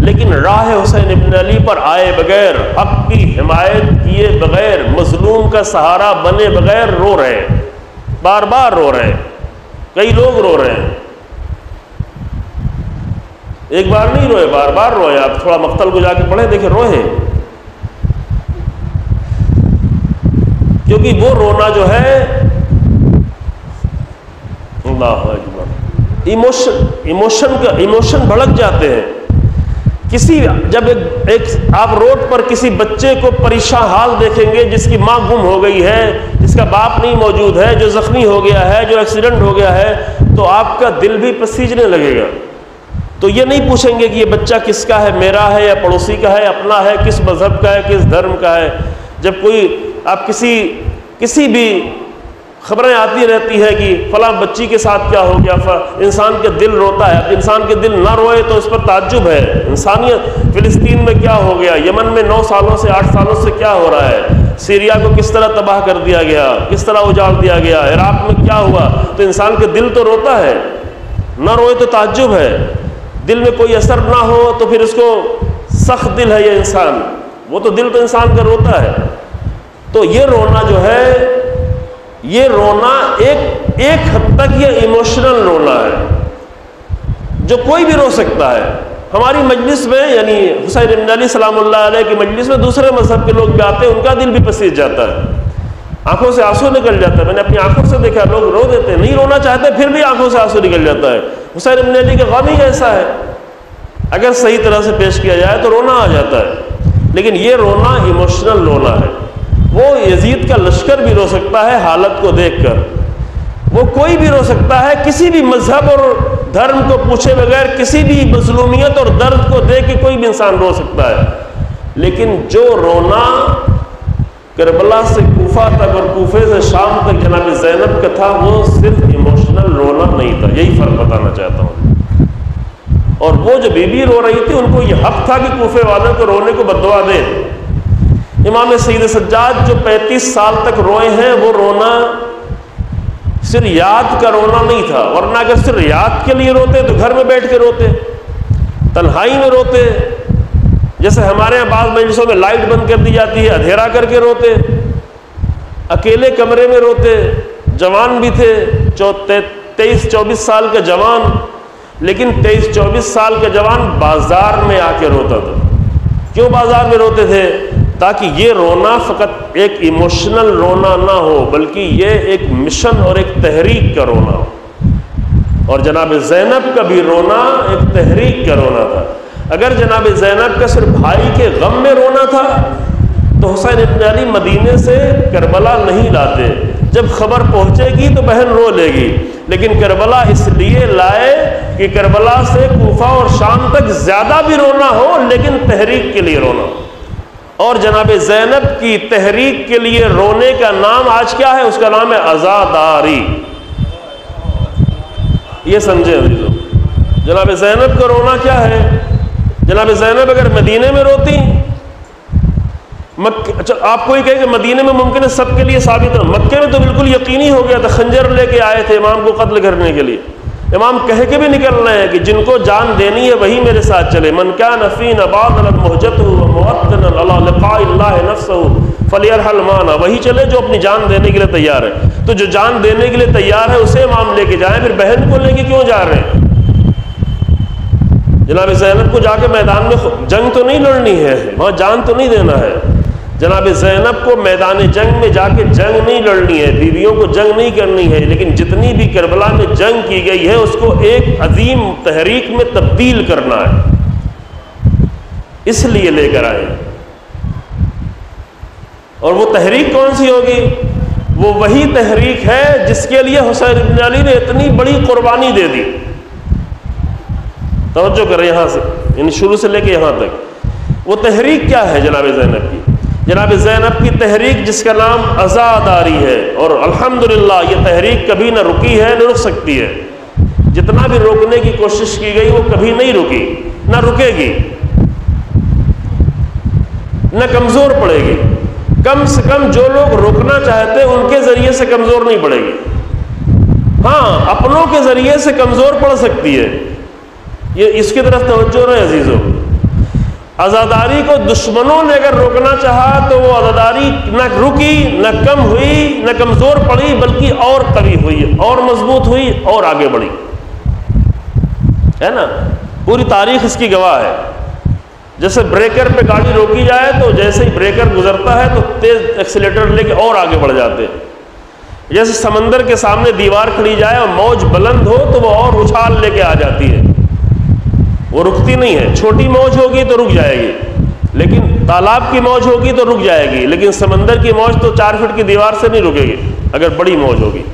लेकिन राह हुसैन इबन अली पर आए बगैर, हक की हिमायत किए बगैर, मजलूम का सहारा बने बगैर रो रहे हैं। बार बार रो रहे कई लोग रो रहे हैं। एक बार नहीं रोए बार बार रोए। आप थोड़ा मख्तल को जाके पढ़े देखे रोए क्योंकि वो रोना जो है इमोशन इमोशन का इमोशन भड़क जाते हैं। किसी जब एक, एक आप रोड पर किसी बच्चे को परेशान हाल देखेंगे जिसकी माँ गुम हो गई है जिसका बाप नहीं मौजूद है जो ज़ख्मी हो गया है जो एक्सीडेंट हो गया है तो आपका दिल भी पसीजने लगेगा। तो ये नहीं पूछेंगे कि ये बच्चा किसका है, मेरा है या पड़ोसी का है, अपना है, किस मज़हब का है, किस धर्म का है। जब कोई, आप किसी किसी भी खबरें आती रहती है कि फला बच्ची के साथ क्या हो गया इंसान के दिल रोता है इंसान के दिल ना रोए तो इस पर ताज्जुब है। इंसानियत फ़िलिस्तीन में क्या हो गया, यमन में नौ सालों से आठ सालों से क्या हो रहा है? सीरिया को किस तरह तबाह कर दिया गया, किस तरह उजाड़ दिया गया, इराक में क्या हुआ? तो इंसान के दिल तो रोता है, ना रोए तो ताज्जुब है। दिल में कोई असर ना हो तो फिर उसको सख्त दिल है ये इंसान। वो तो दिल तो इंसान का रोता है। तो ये रोना जो है, ये रोना एक एक हद तक ये इमोशनल रोना है। जो कोई भी रो सकता है। हमारी मजलिस में, यानी हुसैन अली सलाम की मजलिस में दूसरे मज़हब के लोग भी आते हैं, उनका दिल भी पसीज जाता है। आँखों से आँसू निकल जाता है। मैंने अपनी आँखों से देखा, लोग रो देते हैं। नहीं रोना चाहते, फिर भी आँखों से आँसू निकल जाता है। हुसैन अली का गम ही ऐसा है। अगर सही तरह से पेश किया जाए तो रोना आ जाता है। लेकिन ये रोना इमोशनल रोना है। वो यजीद का लश्कर भी रो सकता है हालत को देखकर। वो कोई भी रो सकता है, किसी भी मज़हब और धर्म को पूछे बगैर किसी भी मजलूमियत और दर्द को देख के कोई भी इंसान रो सकता है। लेकिन जो रोना करबला से कोफा तक और कोफे से शाम तक जनाब जैनब का था, वो सिर्फ़ इमोशनल रोना नहीं था, यही फ़र्क बताना चाहता हूँ। और वो जो बीबी रो रही थी, उनको ये हक था कि कोफे वालों को रोने को बदवा दे। इमाम सईद सज्जाद जो 35 साल तक रोए हैं, वो रोना सिर्फ़ याद का रोना नहीं था, वरना अगर सिर्फ़ याद के लिए रोते तो घर में बैठ के रोते, तन्हाई में रोते। जैसे हमारे यहाँ बाद मजलिसों में लाइट बंद कर दी जाती है, अंधेरा करके रोते, अकेले कमरे में रोते, जवान भी थे, चौ तेईस चौबीस साल का जवान, लेकिन तेईस चौबीस साल का जवान बाज़ार में आके रोता था। क्यों बाज़ार में रोते थे? ताकि ये रोना फ़कत एक इमोशनल रोना ना हो, बल्कि ये एक मिशन और एक तहरीक का रोना हो। और जनाब जैनब का भी रोना एक तहरीक का रोना था। अगर जनाब जैनब का सिर्फ़ भाई के गम में रोना था तो हुसैन इब्न अली मदीने से करबला नहीं लाते। जब खबर पहुंचेगी तो बहन रो लेगी। लेकिन करबला इसलिए लाए कि करबला से कोफा और शाम तक ज़्यादा भी रोना हो, लेकिन तहरीक के लिए रोना और जनाब जैनब की तहरीक के लिए रोने का नाम आज क्या है? उसका नाम है आज़ादारी। ये समझे अभी जनाब जैनब का रोना क्या है? जनाब जैनब अगर मदीने में रोती अच्छा आपको ये कहे कि मदीने में मुमकिन है सबके लिए साबित है। मक्के में तो बिल्कुल यकीनी हो गया था, खंजर लेके आए थे इमाम को कत्ल करने के लिए। इमाम कह के भी निकल रहे हैं कि जिनको जान देनी है वही मेरे साथ चले। मन क्या नफ़ीन आबाद मोहजत माना। वही चले जो अपनी जान देने के लिए तैयार है। तो जो जान देने के लिए तैयार है, उसे इमाम लेके जाए, फिर बहन को लेके क्यों जा रहे हैं? जनाब जैनब को जाके मैदान में जंग तो नहीं लड़नी है, वहाँ जान तो नहीं देना है। जनाब जैनब को मैदान जंग में जाके जंग नहीं लड़नी है, बीवियों को जंग नहीं करनी है, लेकिन जितनी भी करबला में जंग की गई है, उसको एक अजीम तहरीक में तब्दील करना है। इसलिए लेकर आए। और वो तहरीक कौन सी होगी? वो वही तहरीक है जिसके लिए हुसैन अली ने इतनी बड़ी कुर्बानी दे दी। तवज्जो करें यहाँ से यानी शुरू से लेके यहाँ तक। वो तहरीक क्या है जनाब जैनब की? जनाब ज़ैनब की तहरीक, जिसका नाम आज़ादारी है, और अल्हम्दुलिल्लाह ये तहरीक कभी ना रुकी है, न रुक सकती है। जितना भी रोकने की कोशिश की गई, वो कभी नहीं रुकी, ना रुकेगी, न कमज़ोर पड़ेगी। कम से कम जो लोग रोकना चाहते हैं उनके ज़रिए से कमज़ोर नहीं पड़ेगी। हाँ अपनों के ज़रिए से कमज़ोर पड़ सकती है। ये इसकी तरफ़ तवज्जो रहे अजीज़ों। आज़ादारी को दुश्मनों ने अगर रोकना चाहा तो वो आज़ादारी न रुकी, न कम हुई, न कमज़ोर पड़ी, बल्कि और कभी हुई, और मज़बूत हुई, और आगे बढ़ी। है ना? पूरी तारीख इसकी गवाह है। जैसे ब्रेकर पे गाड़ी रोकी जाए तो जैसे ही ब्रेकर गुजरता है तो तेज एक्सीटर लेके और आगे बढ़ जाते हैं। जैसे समंदर के सामने दीवार खड़ी जाए और मौज बुलंद हो तो वो और उछाल लेके आ जाती है। वो रुकती नहीं है। छोटी मौज होगी तो रुक जाएगी। लेकिन तालाब की मौज होगी तो रुक जाएगी। लेकिन समंदर की मौज तो चार फीट की दीवार से नहीं रुकेगी, अगर बड़ी मौज होगी।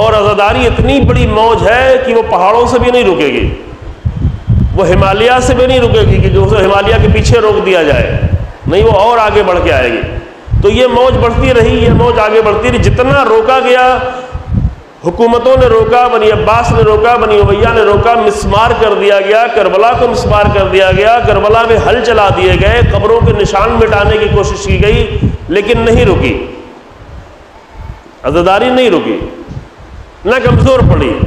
और अजादारी इतनी बड़ी मौज है कि वो पहाड़ों से भी नहीं रुकेगी। वो हिमालय से भी नहीं रुकेगी कि जो उसे हिमालय के पीछे रोक दिया जाए। नहीं, वो और आगे बढ़ के आएगी। तो ये मौज बढ़ती रही, ये मौज आगे बढ़ती रही। जितना रोका गया हुकूमतों ने रोका, बनी अब्बास ने रोका, बनी उमैया ने रोका, मिसमार कर दिया गया, करबला को मिसमार कर दिया गया, करबला में हल चला दिए गए कब्रों के निशान मिटाने की कोशिश की गई, लेकिन नहीं रुकी। अजादारी नहीं रुकी। न कमज़ोर पड़ी।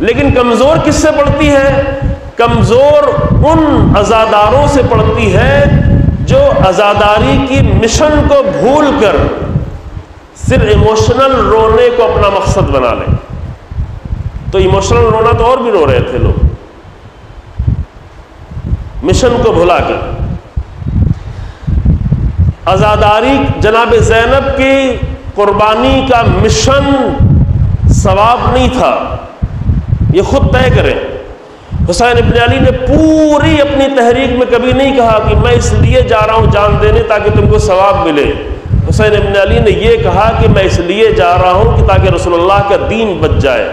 लेकिन कमज़ोर किससे पड़ती है? कमज़ोर उन अजादारों से पड़ती है, जो अजादारी की मिशन को भूल कर सिर्फ़ इमोशनल रोने को अपना मकसद बना लें। तो इमोशनल रोना तो और भी रो रहे थे लोग। मिशन को भुला भुलाकर आज़ादारी जनाब जैनब की कुर्बानी का मिशन सवाब नहीं था। ये खुद तय करें। हुसैन इब्न अली ने पूरी अपनी तहरीक में कभी नहीं कहा कि मैं इसलिए जा रहा हूँ जान देने ताकि तुमको सवाब मिले। हुसैन इब्न अली ने यह कहा कि मैं इसलिए जा रहा हूँ कि ताकि रसोल्ला का दीन बच जाए,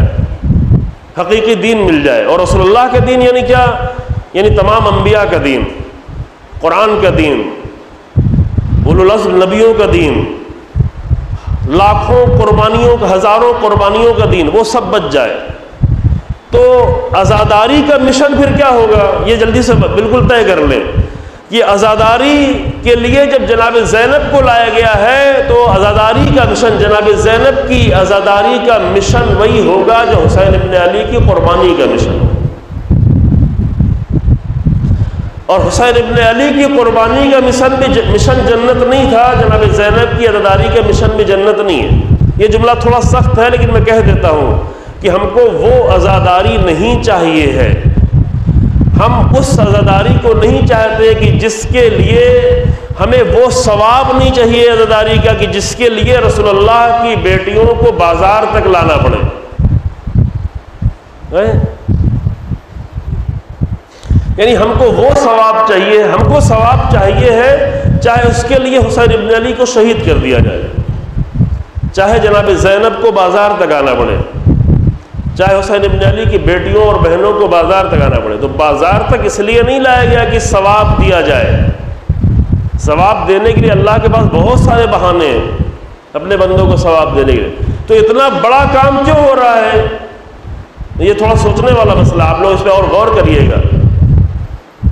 हकीकी दीन मिल जाए। और रसोल्ला का दीन यानी क्या? यानी तमाम अम्बिया का दीन, कुरान का दीन उलुलज़म नबियों का दीन, लाखों कुर्बानियों का हज़ारों कुर्बानियों का दीन, वो सब बच जाए। तो आज़ादारी का मिशन फिर क्या होगा? ये जल्दी से बिल्कुल तय कर लें। कि आज़ादारी के लिए जब जनाब जैनब को लाया गया है तो आज़ादारी का मिशन जनाब जैनब की आज़ादारी का मिशन वही होगा जो हुसैन इबन अली की कुर्बानी का मिशन और हुसैन इबन अली की कुर्बानी का मिशन भी मिशन जन्नत नहीं था, जनाब जैनब की आज़ादारी का मिशन भी जन्नत नहीं है। ये जुमला थोड़ा सख्त है, लेकिन मैं कह देता हूँ कि हमको वो आज़ादारी नहीं चाहिए है। हम उस आज़ादारी को नहीं चाहते कि जिसके लिए हमें वो सवाब नहीं चाहिए आज़ादारी का कि जिसके लिए रसोल्ला की बेटियों को बाज़ार तक लाना पड़े। यानी हमको वो सवाब चाहिए, हमको सवाब चाहिए है, चाहे उसके लिए हुसैन इब्न अली को शहीद कर दिया जाए, चाहे जनाब जैनब को बाज़ार तक आना पड़े। चाहे हुसैन इबन अली की बेटियों और बहनों को बाज़ार तक आना पड़े तो बाज़ार तक इसलिए नहीं लाया गया कि सवाब दिया जाए। सवाब देने के लिए अल्लाह के पास बहुत सारे बहाने हैं, अपने बंदों को सवाब देने के लिए। तो इतना बड़ा काम क्यों हो रहा है? ये थोड़ा सोचने वाला मसला, आप लोग इस पर और गौर करिएगा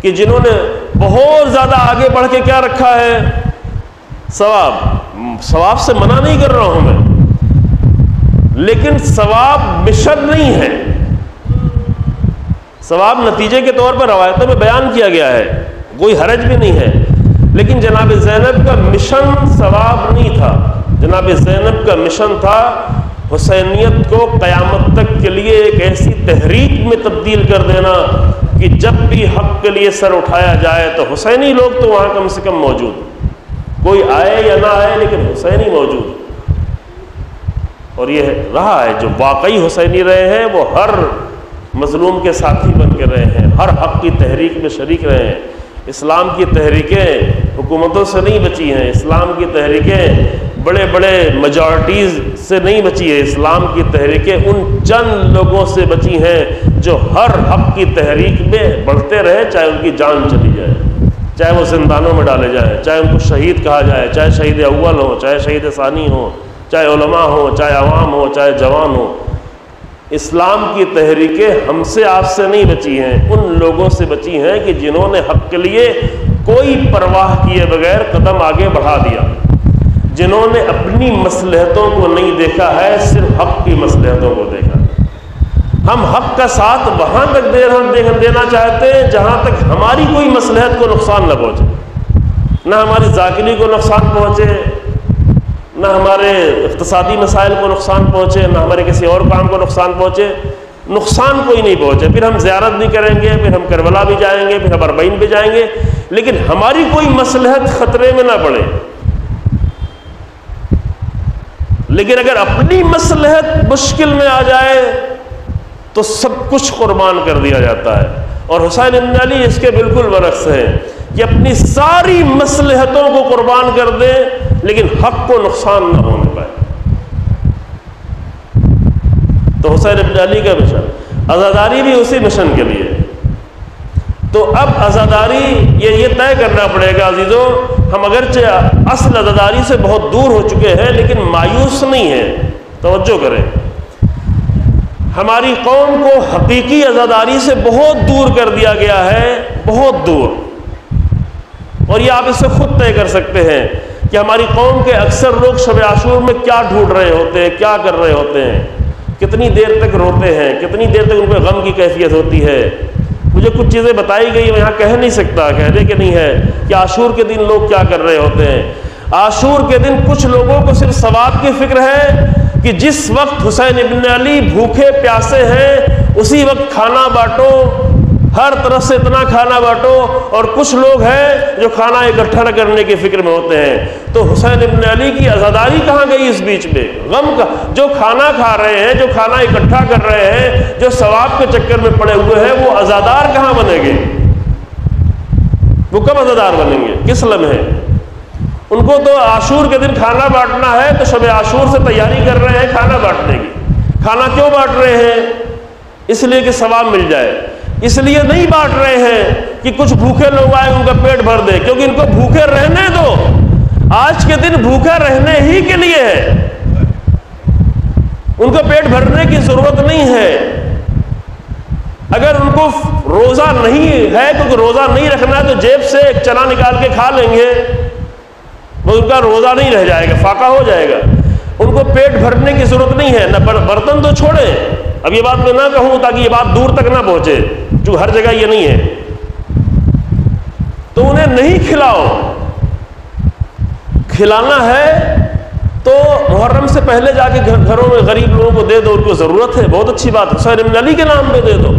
कि जिन्होंने बहुत ज़्यादा आगे बढ़ के क्या रखा है? सवाब। सवाब से मना नहीं कर रहा हूँ मैं। लेकिन सवाब मिशन नहीं है। सवाब नतीजे के तौर पर रवायतों में बयान किया गया है। कोई हरज भी नहीं है। लेकिन जनाब जैनब का मिशन सवाब नहीं था। जनाब जैनब का मिशन था हुसैनियत को क़यामत तक के लिए एक ऐसी तहरीक में तब्दील कर देना कि जब भी हक के लिए सर उठाया जाए तो हुसैनी लोग तो वहाँ कम से कम मौजूद। कोई आए या ना आए, लेकिन हुसैनी मौजूद। और ये रहा है, जो वाकई हुसैनी रहे हैं, वो हर मजलूम के साथी बन के रहे हैं, हर हक की तहरीक में शरीक रहे हैं। इस्लाम की तहरीकें हुकूमतों से नहीं बची हैं, इस्लाम की तहरीकें बड़े बड़े मेजॉरिटीज़ से नहीं बची है, इस्लाम की तहरीकें उन चंद लोगों से बची हैं, जो हर हक की तहरीक में बढ़ते रहे, चाहे उनकी जान चली जाए, चाहे वो जिंदानों में डाले जाए, चाहे उनको शहीद कहा जाए, चाहे शहीद अव्वल हो, चाहे शहीद सानी हो चाहे उलमा हो, चाहे अवाम हो, चाहे जवान हो, इस्लाम की तहरीकें हमसे आपसे नहीं बची हैं। उन लोगों से बची हैं कि जिन्होंने हक के लिए कोई परवाह किए बगैर कदम आगे बढ़ा दिया। जिन्होंने अपनी मसलहतों को नहीं देखा है, सिर्फ़ हक की मसलहतों को देखा। हम हक का साथ वहाँ तक दे हम देना चाहते हैं जहाँ तक हमारी कोई मसलहत को नुकसान न पहुँचे, ना हमारी जाकिरी को नुकसान पहुँचे ना हमारे इकतसादी मसाइल को नुकसान पहुँचे, ना हमारे किसी और काम को नुकसान पहुँचे। नुकसान कोई नहीं पहुँचे। फिर हम ज़्यारत भी करेंगे, फिर हम करबला भी जाएँगे, फिर हम अरबईन भी जाएँगे। लेकिन हमारी कोई मसलहत ख़तरे में ना पड़े। लेकिन अगर अपनी मसलहत मुश्किल में आ जाए तो सब कुछ कुर्बान कर दिया जाता है। और हुसैन इब्न अली इसके बिल्कुल बरक्स है कि अपनी सारी मसलहतों को कुर्बान कर दे लेकिन हक को नुकसान ना होने पाए। तो हुसैन अली का मिशन। आज़ादारी भी उसी मिशन के लिए। तो अब आज़ादारी ये ये तय करना पड़ेगा, अजीज़ों, हम अगरचे असल आज़ादारी से बहुत दूर हो चुके हैं, लेकिन मायूस नहीं है। तोज्जो करें। हमारी कौम को हकीकी आज़ादारी से बहुत दूर कर दिया गया है, बहुत दूर। और ये आप इसे खुद तय कर सकते हैं। कि हमारी कौम के अक्सर लोग शब आशूर में क्या ढूंढ रहे होते हैं, क्या कर रहे होते हैं? कितनी देर तक रोते हैं? कितनी देर तक उनको गम की कैफियत होती है? मुझे कुछ चीज़ें बताई गई, मैं यहाँ कह नहीं सकता, कहने के नहीं है कि आशूर के दिन लोग क्या कर रहे होते हैं। आशूर के दिन कुछ लोगों को सिर्फ़ सवाब की फ़िक्र है कि जिस वक्त हुसैन इब्न अली भूखे प्यासे हैं, उसी वक्त खाना बांटो हर तरफ़ से इतना खाना बांटो और कुछ लोग हैं जो खाना इकट्ठा न करने की फ़िक्र में होते हैं। तो हुसैन इब्न अली की आज़ादारी कहाँ गई इस बीच में? गम का, जो खाना खा रहे हैं, जो खाना इकट्ठा कर रहे हैं, जो सवाब के चक्कर में पड़े हुए हैं, वो आज़ादार कहाँ बनेंगे? वो कब आज़ादार बनेंगे? किस लम्हे? उनको तो आशूर के दिन खाना बांटना है तो शब आशूर से तैयारी कर रहे हैं खाना बांटने की। खाना क्यों बांट रहे हैं? इसलिए कि सवाब मिल जाए। इसलिए नहीं बांट रहे हैं कि कुछ भूखे लोग आए, उनका पेट भर दे, क्योंकि इनको भूखे रहने दो। आज के दिन भूखा रहने ही के लिए है। उनको पेट भरने की ज़रूरत नहीं है। अगर उनको रोजा नहीं है, क्योंकि रोजा नहीं रखना है तो जेब से एक चना निकाल के खा लेंगे। वो उनका रोज़ा नहीं रह जाएगा, फाका हो जाएगा। उनको पेट भरने की ज़रूरत नहीं है, न बर्तन तो छोड़े। अब ये बात मैं ना कहूँ ताकि ये बात दूर तक ना पहुँचे। जो हर जगह ये नहीं है। तो उन्हें नहीं खिलाओ। खिलाना है तो मुहर्रम से पहले जाके घर, घरों में गरीब लोगों को दे दो, उनको ज़रूरत है। बहुत अच्छी बात हुसैन इबन अली के नाम पे दे दो।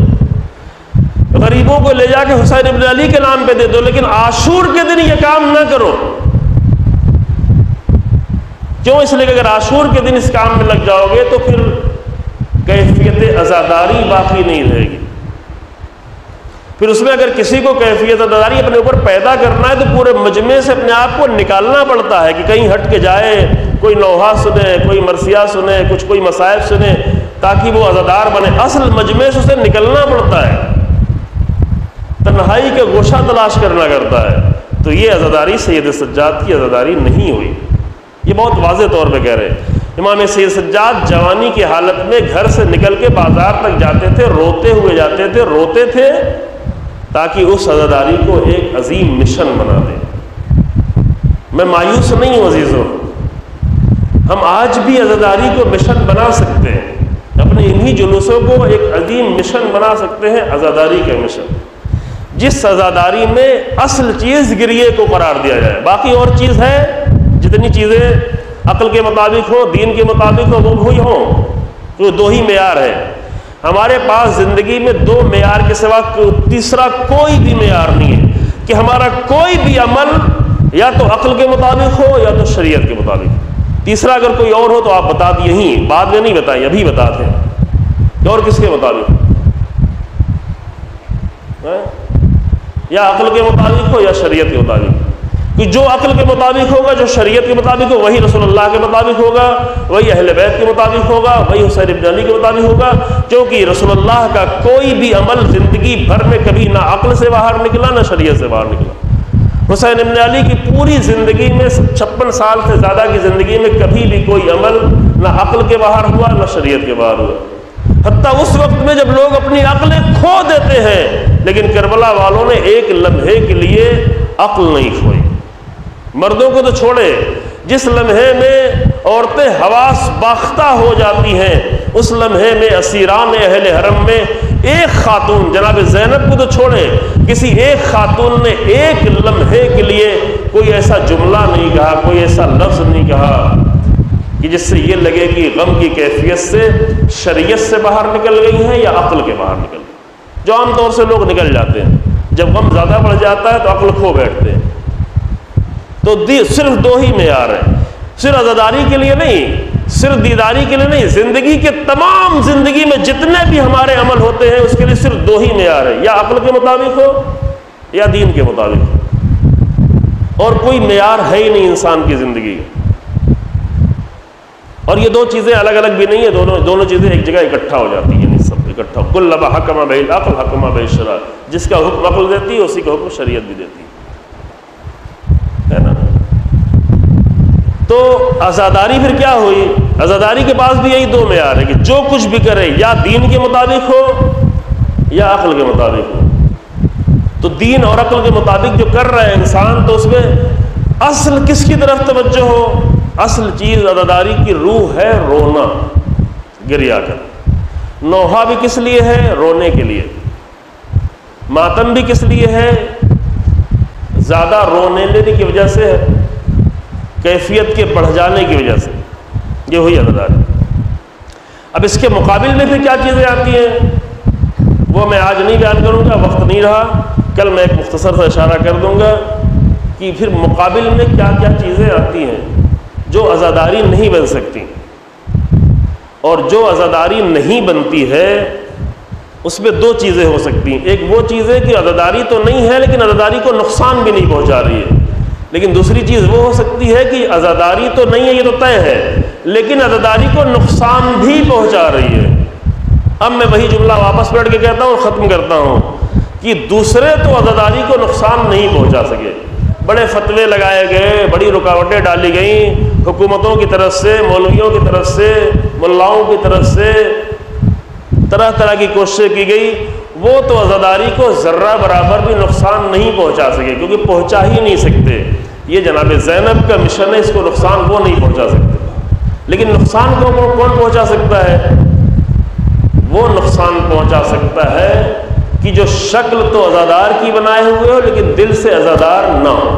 गरीबों को ले जाके हुसैन इबन अली के नाम पे दे दो, लेकिन आशूर के दिन ये काम ना करो। क्यों? इसलिए अगर आशूर के दिन इस काम में लग जाओगे तो फिर कैफियत आज़ादारी बाकी नहीं रहेगी। फिर उसमें अगर किसी को कैफियत आज़ादारी अपने ऊपर पैदा करना है तो पूरे मजमे से अपने आप को निकालना पड़ता है कि कहीं हट के जाए, कोई नौहा सुने, कोई मरसिया सुने, कुछ कोई मसायब सुने, ताकि वो अजादार बने। असल मजमे से उसे निकलना पड़ता है। तन्हाई का गोशा तलाश करना करता है। तो ये आज़ादारी सैद सज्जाद की आज़ादारी नहीं हुई। ये बहुत वाज तौर पर कह रहे हैं। इमाम सैद सज्जाद जवानी की हालत में घर से निकल के बाज़ार तक जाते थे, रोते हुए जाते थे, रोते थे ताकि उस अजादारी को एक अजीम मिशन बना दें। मैं मायूस नहीं हूँ अजीज़ों। हम आज भी अजादारी को मिशन बना सकते हैं। अपने इन्हीं जुलूसों को एक अजीम मिशन बना सकते हैं आज़ादारी के मिशन। जिस आज़ादारी में असल चीज़ गिरिए को करार दिया जाए। बाकी और चीज़ है, जितनी चीज़ें अकल के मुताबिक हो, दीन के मुताबिक हो, वो हुई हो तो दो ही मैार है। हमारे पास ज़िंदगी में दो मैार के सिवा तीसरा कोई भी मैार नहीं है कि हमारा कोई भी अमल या तो अक्ल के मुताबिक हो या तो शरीयत के मुताबिक। तीसरा अगर कोई और हो तो आप बता दिए ही बाद में नहीं बताए, अभी बताते और किसके मुताबिक? या अक्ल के मुताबिक हो या शरीयत के मुताबिक? कि जो अक्ल के मुताबिक होगा, जो शरीयत के मुताबिक हो वही रसोल्ला के मुताबिक होगा, वही अहल बैत के मुताबिक होगा, वही हुसैन इब्न अली के मुताबिक होगा, क्योंकि रसोल्ला का कोई भी अमल ज़िंदगी भर में कभी ना अक्ल से बाहर निकला, ना शरीयत से बाहर निकला। हुसैन इब्न अली की पूरी ज़िंदगी में छप्पन साल से ज़्यादा की ज़िंदगी में कभी भी कोई अमल ना अक्ल के बाहर हुआ, ना शरीयत के बाहर हुआ। हती उस वक्त में जब लोग अपनी अकलें खो देते हैं, लेकिन करबला वालों ने एक लम्हे के लिए अक्ल नहीं खोई। मर्दों को तो छोड़े। जिस लम्हे में औरतें हवास बाख्ता हो जाती हैं, उस लम्हे में असीरान अहल हरम में एक खातून, जनाब जैनब को तो छोड़े। किसी एक खातून ने एक लम्हे के लिए कोई ऐसा जुमला नहीं कहा, कोई ऐसा लफ्ज़ नहीं कहा कि जिससे ये लगे कि गम की कैफियत से शरीयत से बाहर निकल गई हैं या अक्ल के बाहर निकल गई। जो आमतौर से लोग निकल जाते हैं। जब गम ज़्यादा बढ़ जाता है तो अक्ल खो बैठते हैं। तो सिर्फ़ दो ही मैार है। सिर्फ़ आज़ादारी के लिए नहीं, सिर्फ़ दीदारी के लिए नहीं, ज़िंदगी के तमाम ज़िंदगी में जितने भी हमारे अमल होते हैं, उसके लिए सिर्फ़ दो ही मैार है। या अकल के मुताबिक हो, या दीन के मुताबिक हो। और कोई मैार है ही नहीं इंसान की ज़िंदगी और ये दो चीज़ें अलग अलग भी नहीं है, दोनों दोनों चीज़ें एक जगह इकट्ठा हो जाती है सब इकट्ठा कुल लबा हकमा बे, अकल हकमा बे शरा जिसका हुक्म अकल देती है, उसी का हुक्म शरीयत भी देती है है ना तो आज़ादारी फिर क्या हुई? आज़ादारी के पास भी यही दो मैार है कि जो कुछ भी करे, या दीन के मुताबिक हो, या अक्ल के मुताबिक हो। तो दीन और अक्ल के मुताबिक जो कर रहा है इंसान तो उसमें असल किसकी तरफ़ तवज्जो हो? असल चीज़ आज़ादारी की रूह है रोना, गिरिया कर नोहा भी किस लिए है? रोने के लिए। मातम भी किस लिए है? ज़्यादा रोने लेने की वजह से है। कैफियत के बढ़ जाने की वजह से। ये हुई अदादारी अब इसके मुकाबिल में फिर क्या चीज़ें आती हैं? वो मैं आज नहीं बयान करूँगा, वक्त नहीं रहा। कल मैं एक मुख्तसर सा इशारा कर दूँगा कि फिर मुकाबिल में क्या क्या चीज़ें आती हैं जो अज़ादारी नहीं बन सकती। और जो अज़ादारी नहीं बनती है, उसमें दो चीज़ें हो सकती हैं। एक वो चीज़ है कि अदादारी तो नहीं है, लेकिन अदादारी को नुकसान भी नहीं पहुँचा रही है। लेकिन दूसरी चीज़ वो हो सकती है कि आज़ादारी तो नहीं है, ये तो तय है, लेकिन आज़ादारी को नुकसान भी पहुँचा रही है। अब मैं वही जुमला वापस बैठ के कहता हूँ ख़त्म करता हूँ कि दूसरे तो आज़ादारी को नुकसान नहीं पहुँचा सके। बड़े फतवे लगाए गए, बड़ी रुकावटें डाली गई हुकूमतों की तरफ़ से, मौलवियों की तरफ़ से, मुल्लाओं की तरफ़ से। तरह तरह की कोशिशें की गई, वो तो आज़ादारी को ज़र्रा बराबर भी नुकसान नहीं पहुँचा सके, क्योंकि पहुँचा ही नहीं सकते। ये जनाब जैनब का मिशन है, इसको नुकसान वो नहीं पहुँचा सकते। लेकिन नुकसान को कौन पहुँचा सकता है? वो नुकसान पहुँचा सकता है कि जो शक्ल तो अजादार की बनाए हुए हो, लेकिन दिल से अजादार ना हो।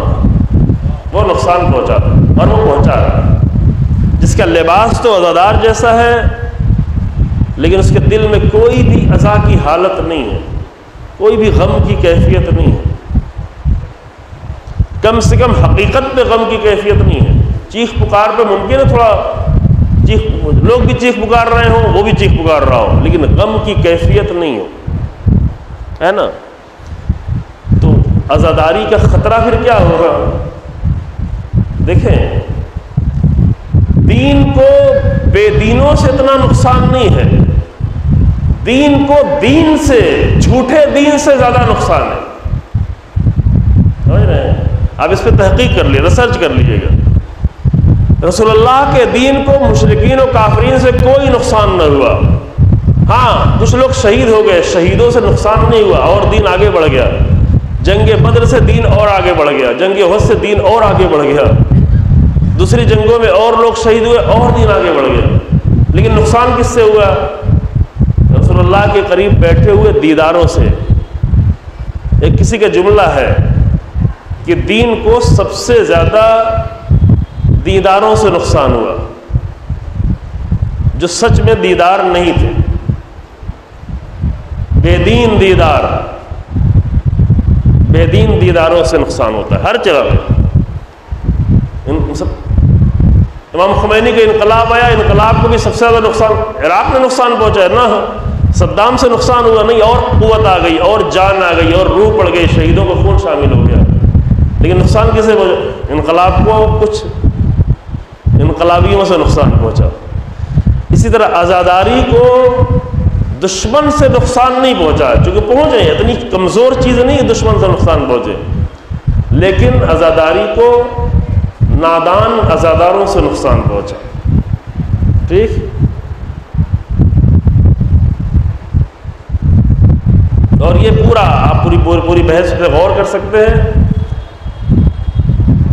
वो नुकसान पहुँचा और वो पहुँचा रहा जिसका लिबास तो अजादार जैसा है, लेकिन उसके दिल में कोई भी अज़ा की हालत नहीं है। कोई भी गम की कैफियत नहीं है। कम से कम हकीकत में गम की कैफियत नहीं है। चीख पुकार पे मुमकिन है थोड़ा चीख, लोग भी चीख पुकार रहे हो, वो भी चीख पुकार रहा हो, लेकिन गम की कैफियत नहीं हो। है ना? तो आज़ादारी का ख़तरा फिर क्या होगा? देखें, दीन को बेदीनों से इतना नुकसान नहीं है। दीन को दीन से, झूठे दीन से ज़्यादा नुकसान है। समझ रहे हैं? आप इस पर तहकीक कर लिए, रिसर्च कर लीजिएगा। रसोल्ला के दीन को मुशरकिन और काफरीन से कोई नुकसान न हुआ। हाँ कुछ लोग शहीद हो गए, शहीदों से नुकसान नहीं हुआ, और दीन आगे बढ़ गया। जंग बद्र से दीन और आगे बढ़ गया, जंग हद से दीन और आगे बढ़ गया। दूसरी जंगों में और लोग शहीद हुए, और दिन आगे बढ़ गया। लेकिन नुकसान किससे हुआ? रसोल्ला के करीब बैठे हुए दीदारों से। एक किसी का जुमला है कि दीन को सबसे ज़्यादा दीदारों से नुकसान हुआ, जो सच में दीदार नहीं थे। बेदीन दीदार, बेदीन दीदारों से नुकसान होता है, हर जगह इन सब, इमाम खुमैनी का इनकलाब आया, इनकलाब को भी सबसे ज़्यादा नुकसान, इराक में नुकसान पहुँचा है ना, सद्दाम से नुकसान हुआ, नहीं, और कुत आ गई, और जान आ गई, और रूह पड़ गई, शहीदों का खून शामिल हो गया। लेकिन नुकसान किसे पहुँचा? इनकलाब को कुछ। इनकलाबियों से नुकसान पहुँचा। इसी तरह आज़ादारी को दुश्मन से नुकसान नहीं पहुँचा, चूँकि पहुँचे इतनी कमज़ोर चीज़ नहीं दुश्मन से नुकसान पहुँचे। लेकिन आज़ादारी को नादान आज़ादारों से नुकसान पहुँचा। ठीक? और ये पूरा, आप पूरी पूरी पूरी बहस पे गौर कर सकते हैं।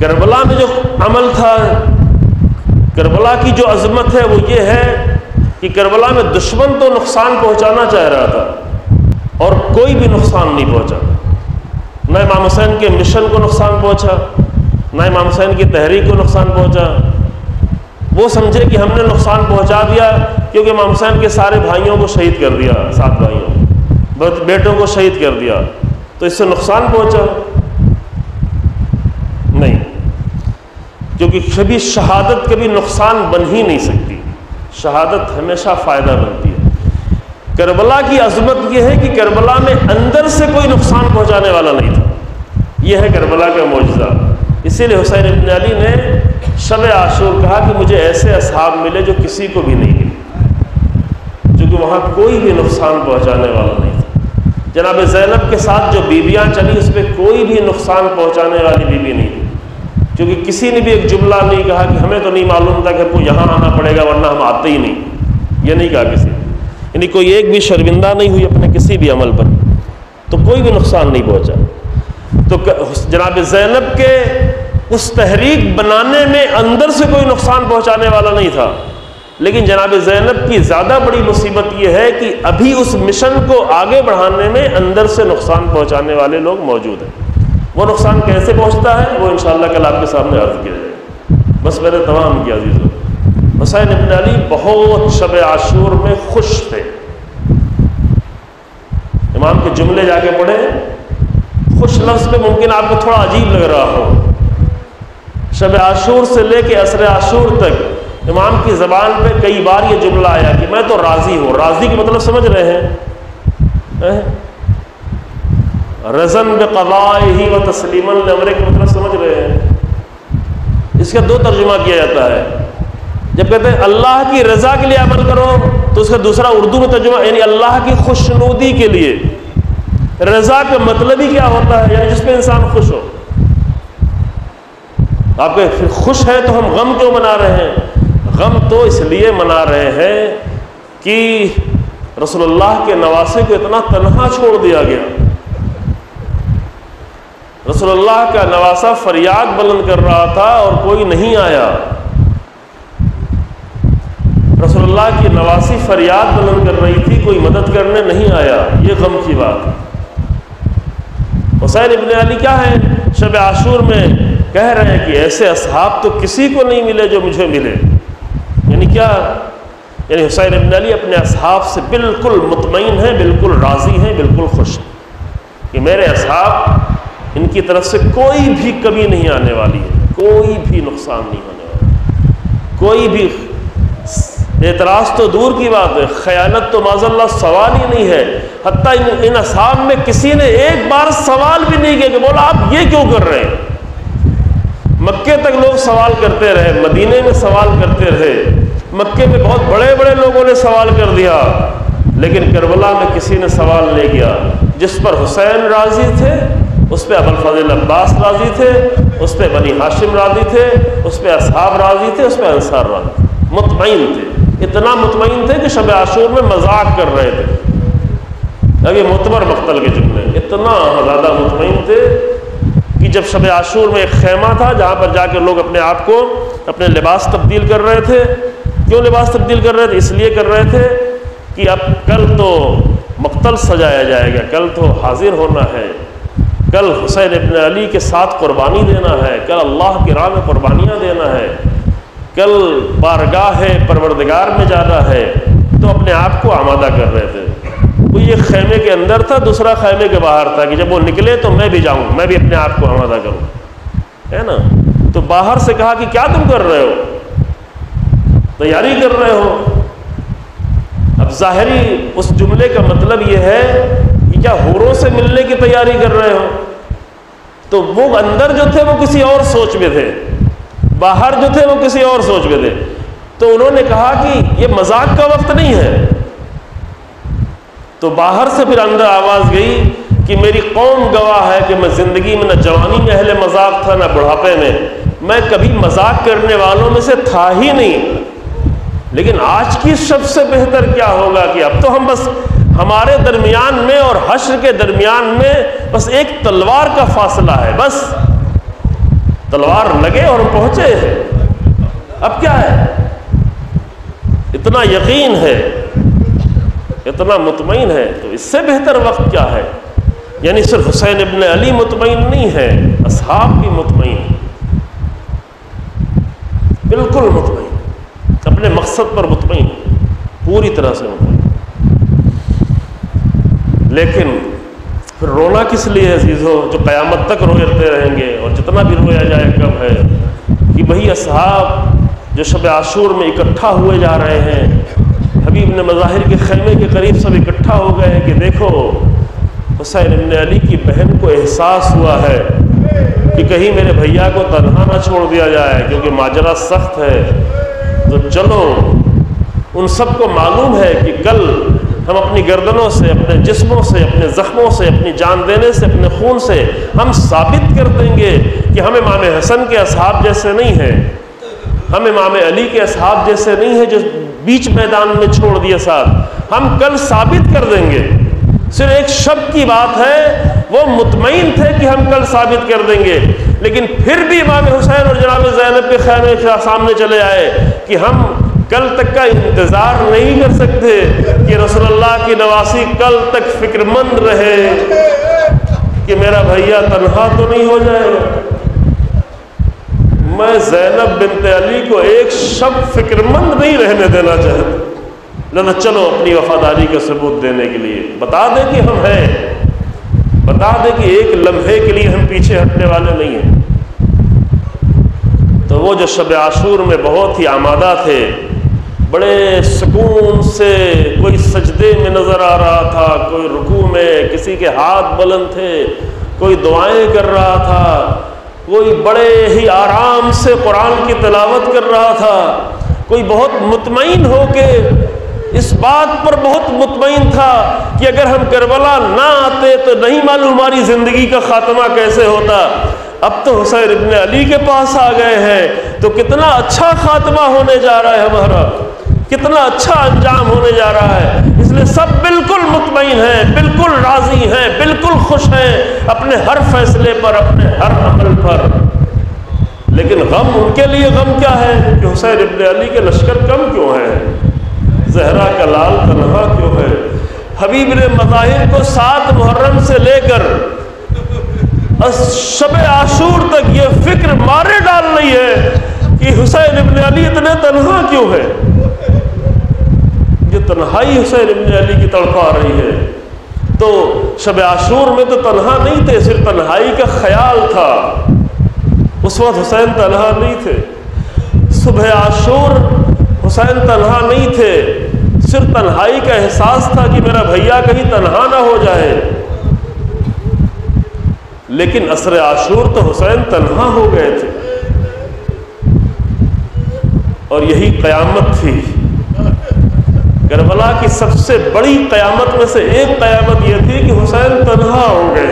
करबला में जो अमल था, करबला की जो अजमत है वो ये है कि करबला में दुश्मन तो नुकसान पहुंचाना चाह रहा था और कोई भी नुकसान नहीं पहुँचा। न इमाम हुसैन के मिशन को नुकसान पहुँचा, ना इमाम हुसैन की तहरीक को नुकसान पहुँचा। वो समझे कि हमने नुकसान पहुँचा दिया क्योंकि इमाम हुसैन के सारे भाइयों को शहीद कर दिया, सात भाइयों, बेटों को शहीद कर दिया। तो इससे नुकसान पहुँचा नहीं क्योंकि कभी शहादत कभी नुकसान बन ही नहीं सकती। शहादत हमेशा फ़ायदा बनती है। करबला की अजमत यह है कि करबला में अंदर से कोई नुकसान पहुँचाने वाला नहीं था। यह है करबला का मुआजा इसीलिए हुसैन इबन अली ने शब आशूर कहा कि मुझे ऐसे असहाब मिले जो किसी को भी नहीं मिले क्योंकि वहाँ कोई भी नुकसान पहुँचाने वाला नहीं था। जनाब जैनब के साथ जो बीबियाँ चली उस पर कोई भी नुकसान पहुँचाने वाली बीबी नहीं क्योंकि किसी ने भी एक जुमला नहीं कहा कि हमें तो नहीं मालूम था कि हमको यहाँ आना पड़ेगा, वरना हम आते ही नहीं। ये नहीं कहा किसी यानी कोई एक भी शर्मिंदा नहीं हुई अपने किसी भी अमल पर। तो कोई भी नुकसान नहीं पहुँचा। तो जनाब जैनब के उस तहरीक बनाने में अंदर से कोई नुकसान पहुँचाने वाला नहीं था। लेकिन जनाब जैनब की ज़्यादा बड़ी मुसीबत यह है कि अभी उस मिशन को आगे बढ़ाने में अंदर से नुकसान पहुँचाने वाले लोग मौजूद हैं। वो नुकसान कैसे पहुँचता है, वो इन कल आपके सामने अर्ज़ किया जाए बस मैंने तमाम किया अजीज़ों हुसैन इबन अली बहुत शब आशूर में खुश थे। इमाम के जुमले जाके पढ़े, खुश लफ्ज़ पे मुमकिन आपको थोड़ा अजीब लग रहा हो। शब आशूर से लेके असर आशूर तक इमाम की ज़बान पे कई बार ये जुमला आया कि मैं तो राज़ी हूँ। राज़ी के मतलब समझ रहे हैं? रज़न बक़ा ही व तस्लीमन अमरे का मतलब समझ रहे हैं। इसका दो तर्जुमा किया जाता है। जब कहते हैं, अल्लाह की रज़ा के लिए अमल करो तो उसका दूसरा उर्दू में तर्जुमा, यानी अल्लाह की खुशनुदी के लिए। रज़ा का मतलब ही क्या होता है? यानी जिसमें इंसान खुश हो। आप खुश हैं तो हम गम क्यों मना रहे हैं? गम तो इसलिए मना रहे हैं कि रसोल्लाह के नवासे को इतना तनहा छोड़ दिया गया। रसोल्लाह का नवासा फरियाद बुलंद कर रहा था और कोई नहीं आया। रसोल्ला की नवासी फरियाद बुलंद कर रही थी, कोई मदद करने नहीं आया। ये गम की बात। हुसैन इबन अली क्या है? शब आशूर में कह रहे हैं कि ऐसे असहाब तो किसी को नहीं मिले जो मुझे मिले। यानी क्या? यानी हुसैन इबन अली अपने असहाब से बिल्कुल मुतमिन हैं, बिल्कुल राज़ी हैं, बिल्कुल खुश हैं कि मेरे असहाब इनकी तरफ़ से कोई भी कमी नहीं आने वाली है। कोई भी नुकसान नहीं होने वाला। कोई भी एतराज़ तो दूर की बात है ख़यानत तो माजल्ला सवाल ही नहीं है। हती इन, इन असाब में किसी ने एक बार सवाल भी नहीं किया कि बोला आप ये क्यों कर रहे हैं? मक्के तक लोग सवाल करते रहे मदीने में सवाल करते रहे। मक्के में बहुत बड़े बड़े लोगों ने सवाल कर दिया लेकिन करबला में किसी ने सवाल नहीं किया। जिस पर हुसैन राज़ी थे उस पर अबल फजल अब्बास राज़ी थे, उस पर बनी हाशिम राज़ी थे, उस पर असहाब राज़ी थे, उस पर अंसार राज़ी थे। मुतमिन थे। इतना मुतमिन थे कि शब आशूर में मज़ाक कर रहे थे। अब ये मुतबर मख्तल के जुमले। इतना ज़्यादा मुतमिन थे कि जब शब आशूर में एक खेमा था, जहाँ पर जाकर लोग अपने आप को, अपने लिबास तब्दील कर रहे थे। क्यों लिबास तब्दील कर रहे थे? इसलिए कर रहे थे कि अब कल तो मख्तल सजाया जाएगा, कल तो हाजिर होना है। कल हुसैन इबन अली के साथ कुर्बानी देना है, कल अल्लाह की राह में कुर्बानियाँ देना है, कल बारगाह परवरदगार में जाना है तो अपने आप को आमादा कर रहे थे। वो ये खेमे के अंदर था, दूसरा खेमे के बाहर था कि जब वो निकले तो मैं भी जाऊँ, मैं भी अपने आप को आमादा करूँ। है ना? तो बाहर से कहा कि क्या तुम कर रहे हो? तैयारी कर रहे हो? अब ज़ाहरी उस जुमले का मतलब ये है कि क्या होरों से मिलने की तैयारी कर रहे हो? तो वो अंदर जो थे वो किसी और सोच में थे। बाहर जो थे वो किसी और सोच में थे। तो उन्होंने कहा कि ये मज़ाक का वक्त नहीं है। तो बाहर से फिर अंदर आवाज़ गई कि मेरी कौम गवाह है कि मैं ज़िंदगी में न जवानी में अहले मज़ाक था, ना बुढ़ापे में। मैं कभी मज़ाक करने वालों में से था ही नहीं। लेकिन आज की सबसे बेहतर क्या होगा कि अब तो हम बस हमारे दरमियान में और हश्र के दरमियान में बस एक तलवार का फासला है, बस। तलवार लगे और पहुँचे हैं। अब क्या है? इतना यकीन है, इतना मुतमिन है तो इससे बेहतर वक्त क्या है? यानी सिर्फ़ हुसैन इबन अली मुतमिन नहीं है, असहाब भी मुतमिन बिल्कुल मुतमिन अपने मकसद पर मुतमिन पूरी तरह से मुतमिन लेकिन फिर रोना किस लिए अज़ीज़ जो क़यामत तक रोते रहेंगे और जितना भी रोया जाए कब है? कि वही असहाब जो शब आशूर में इकट्ठा हुए जा रहे हैं, हबीब ने मज़ाहिर के खैमे के करीब सब इकट्ठा हो गए हैं कि देखो, हुसैन इबन अली की बहन को एहसास हुआ है कि कहीं मेरे भैया को तनहा ना छोड़ दिया जाए, क्योंकि माजरा सख्त है। तो चलो, उन सबको मालूम है कि कल हम अपनी गर्दनों से, अपने जिस्मों से, अपने ज़ख्मों से, अपनी जान देने से, अपने खून से हम साबित कर देंगे कि हम इमाम हसन के असहाब जैसे नहीं हैं। हम इमाम अली के असहाब जैसे नहीं है जो बीच मैदान में छोड़ दिए साथ हम कल साबित कर देंगे। सिर्फ़ एक शब्द की बात है, वो मुतमिन थे कि हम कल साबित कर देंगे। लेकिन फिर भी इमाम हुसैन और जनाब जैनब के के सामने चले आए कि हम कल तक का इंतज़ार नहीं कर सकते कि रसोल्ला की नवासी कल तक फिक्रमंद रहे कि मेरा भैया तनहा तो नहीं हो जाएगा मैं जैनब बिनते अली को एक शब्द फिक्रमंद नहीं रहने देना चाहता। ना चलो अपनी वफादारी का सबूत देने के लिए। बता दें कि हम हैं। बता दें कि एक लम्हे के लिए हम पीछे हटने वाले नहीं हैं। तो वो जो शब आशूर में बहुत ही आमादा थे बड़े सुकून से कोई सजदे में नज़र आ रहा था, कोई रुकू में, किसी के हाथ बुलंद थे, कोई दुआएँ कर रहा था, कोई बड़े ही आराम से कुरान की तलावत कर रहा था, कोई बहुत मुतमिन हो के इस बात पर बहुत मुतमिन था कि अगर हम करबला ना आते तो नहीं मालूम हमारी ज़िंदगी का ख़ात्मा कैसे होता। अब तो हुसैन इबन अली के पास आ गए हैं तो कितना अच्छा खात्मा होने जा रहा है हमारा। कितना अच्छा अंजाम होने जा रहा है। इसलिए सब बिल्कुल मुतमिन हैं, बिल्कुल राज़ी हैं, बिल्कुल खुश हैं अपने हर फैसले पर, अपने हर अमल पर। लेकिन गम उनके लिए गम क्या है? कि हुसैन इबन अली के लश्कर कम क्यों है? जहरा का लाल तनहा क्यों है? हबीब ने मज़ाहिर को सात मुहर्रम से लेकर शब आशूर तक ये फ़िक्र मारे डाल रही है कि हुसैन इबन अली इतने तनहा क्यों है? ये तन्हाई हुसैन इबन अली की तड़पा रही है। तो शब आशूर में तो तनहा नहीं थे, सिर्फ़ तन्हाई का ख्याल था। उस वक्त हुसैन तनहा नहीं थे। सुबह आशूर, हुसैन तनहा नहीं थे। सिर्फ़ तन्हाई का एहसास था कि मेरा भैया कहीं तनहा ना हो जाए। लेकिन असर आशूर तो हुसैन तनहा हो गए थे। और यही क़यामत थी। करबला की सबसे बड़ी क़यामत में से एक क़यामत यह थी कि हुसैन तनहा हो गए।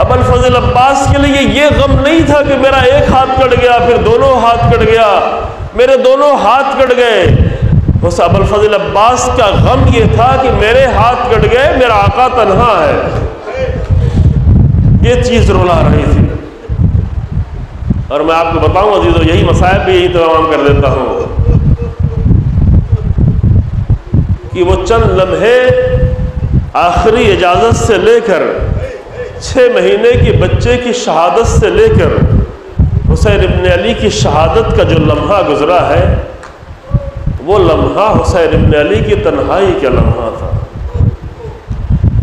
अबल फजल अब्बास के लिए ये गम नहीं था कि मेरा एक हाथ कट गया, फिर दोनों हाथ कट गया, मेरे दोनों हाथ कट गए। उस अबुल फजल अब्बास का गम ये था कि मेरे हाथ कट गए, मेरा आका तनहा है। ये चीज़ रुला रही थी। और मैं आपको बताऊँ अजीज़ो यही मसायब भी यही तमाम कर देता हूँ। कि वो चंद लम्हे आखिरी इजाज़त से लेकर छः महीने के बच्चे की शहादत से लेकर, हुसैन इबन अली की शहादत का जो लम्हा गुज़रा है, वो लम्हा हुसैन इबन अली की तन्हाई का लम्हा था।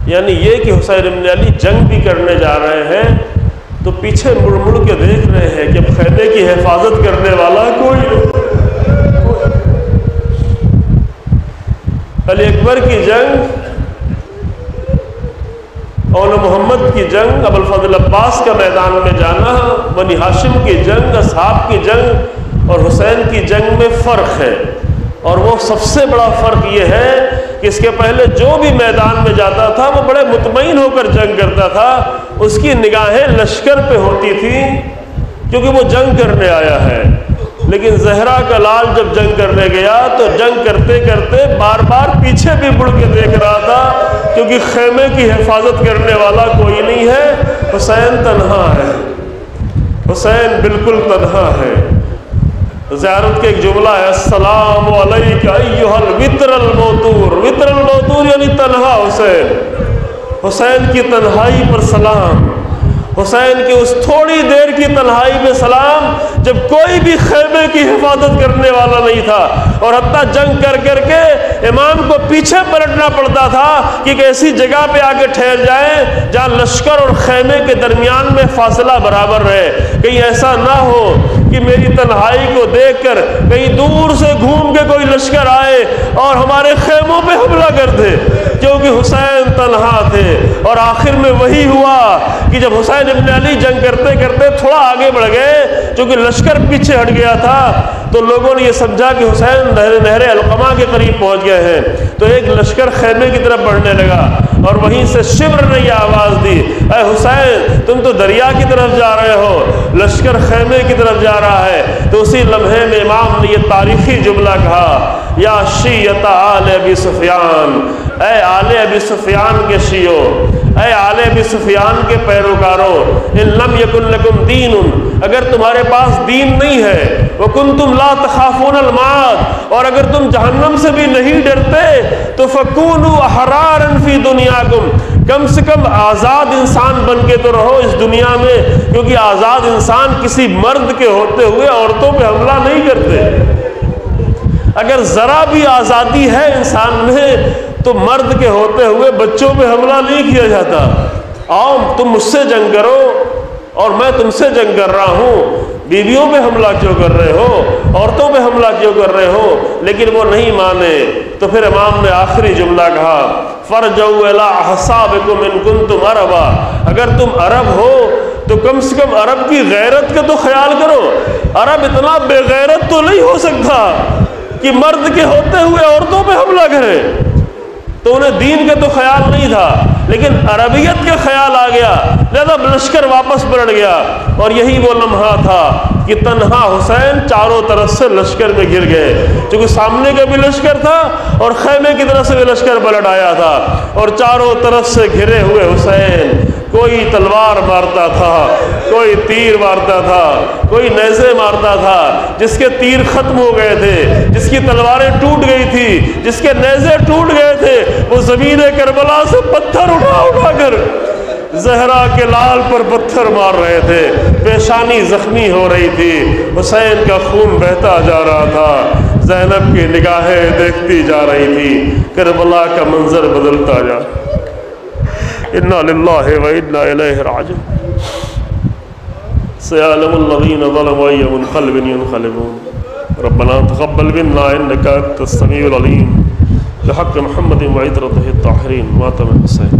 यानी ये कि हुसैन इबन अली जंग भी करने जा रहे हैं तो पीछे मुड़ मुड़ के देख रहे हैं कि खैमे की हिफाजत करने वाला कोई अली अकबर की जंग और मोहम्मद की जंग अबुल फजल अब्बास का मैदान में जाना, बनी हाशिम की जंग, असहाब की जंग और हुसैन की जंग में फ़र्क है। और वो सबसे बड़ा फ़र्क ये है कि इसके पहले जो भी मैदान में जाता था, वो बड़े मुतमिन होकर जंग करता था। उसकी निगाहें लश्कर पे होती थी, क्योंकि वो जंग करने आया है। लेकिन जहरा का लाल जब जंग करने गया तो जंग करते करते बार बार पीछे भी मुड़ के देख रहा था, क्योंकि खेमे की हिफाजत करने वाला कोई नहीं है। हुसैन तनहा है। हुसैन बिल्कुल तनहा है। ज़्यारत के एक जुमला है सलाम वित्रल मोतूर। वित्रल मोतूर यानी तनहा, हुसैन। हुसैन की तन्हाई पर सलाम। हुसैन की उस थोड़ी देर की तन्हाई में सलाम जब कोई भी खैमे की हिफाजत करने वाला नहीं था। और हत्या जंग कर कर के इमाम को पीछे पलटना पड़ता था कि ऐसी जगह पे आके ठहर जाए जहाँ लश्कर और खैमे के दरमियान में फासला बराबर रहे। कहीं ऐसा ना हो कि मेरी तन्हाई को देखकर कहीं दूर से घूम के कोई लश्कर आए और हमारे खेमों पे हमला कर दे, क्योंकि हुसैन तनहा थे। और आखिर में वही हुआ कि जब हुसैन इब्न अली जंग करते करते थोड़ा आगे बढ़ गए, क्योंकि लश्कर पीछे हट गया था तो लोगों ने यह समझा कि हुसैन नहर अलकमा के करीब पहुँच गए हैं। तो एक लश्कर खैमे की तरफ़ बढ़ने लगा और वहीं से शिब्र ने यह आवाज़ दी, अरे हुसैन, तुम तो दरिया की तरफ़ जा रहे हो, लश्कर खैमे की तरफ़ जा रहा है। तो उसी लम्हे में इमाम ने यह तारीखी जुमला कहा, या शीयता आल अबी सुफियान ए आले अबी सुफियान के शियो ए आले अबी सुफियान के पैरोकारों, इन लम यकुल्लकुम दीन अगर तुम्हारे पास दीन नहीं है, वो कुन तुम ला तखाफून अलमाद और अगर तुम जहन्नम से भी नहीं डरते तो फ़कून हरारन फ़ी दुनिया कुम कम से कम आज़ाद इंसान बन के तो रहो इस दुनिया में, क्योंकि आज़ाद इंसान किसी मर्द के होते हुए औरतों पे हमला नहीं करते। अगर ज़रा भी आज़ादी है इंसान में तो मर्द के होते हुए बच्चों पे हमला नहीं किया जाता। आओ, तुम मुझसे जंग करो और मैं तुमसे जंग कर रहा हूँ। बीवियों पे हमला क्यों कर रहे हो? औरतों पे हमला क्यों कर रहे हो? लेकिन वो नहीं माने। तो फिर इमाम ने आखिरी जुमला कहा फ़रजसाबिकुम इनकुन तुम अरबा। अगर तुम अरब हो तो कम से कम अरब की गैरत का तो ख्याल करो। अरब इतना बेगैरत तो नहीं हो सकता कि मर्द के होते हुए औरतों पे हमला करे। तो उन्हें दीन का तो ख्याल नहीं था, लेकिन अरबियत का ख्याल आ गया। लिहाजा लश्कर वापस पलट गया और यही वो लम्हा था कि तनहा हुसैन चारों तरफ़ से लश्कर में गिर गए। क्योंकि सामने का भी लश्कर था और खैमे की तरफ़ से भी लश्कर पलट आया था और चारों तरफ़ से घिरे हुए हुसैन, कोई तलवार मारता था, कोई तीर मारता था, कोई नैजे मारता था, जिसके तीर खत्म हो गए थे, जिसकी तलवारें टूट गई थी, जिसके नैजे टूट गए थे, वो ज़मीन करबला से पत्थर उठा उठा कर जहरा के लाल पर पत्थर मार रहे थे। पेशानी जख्मी हो रही थी। हुसैन का खून बहता जा रहा था। जैनब की निगाहें देखती जा रही थी। करबला का मंजर बदलता जा। इन्ना व इन्ना इलैहि राजिऊन। सयालमुल्लज़ीन ज़लमू अय्युनक़लबिन यनक़लिबून रब्बना तक़ब्बल मिन्ना इन्नका अंतस समीउल अलीम। बिहक़्क़ि मुहम्मदिन व इत्रतिहि त्ताहिरीन मातम हुसैन।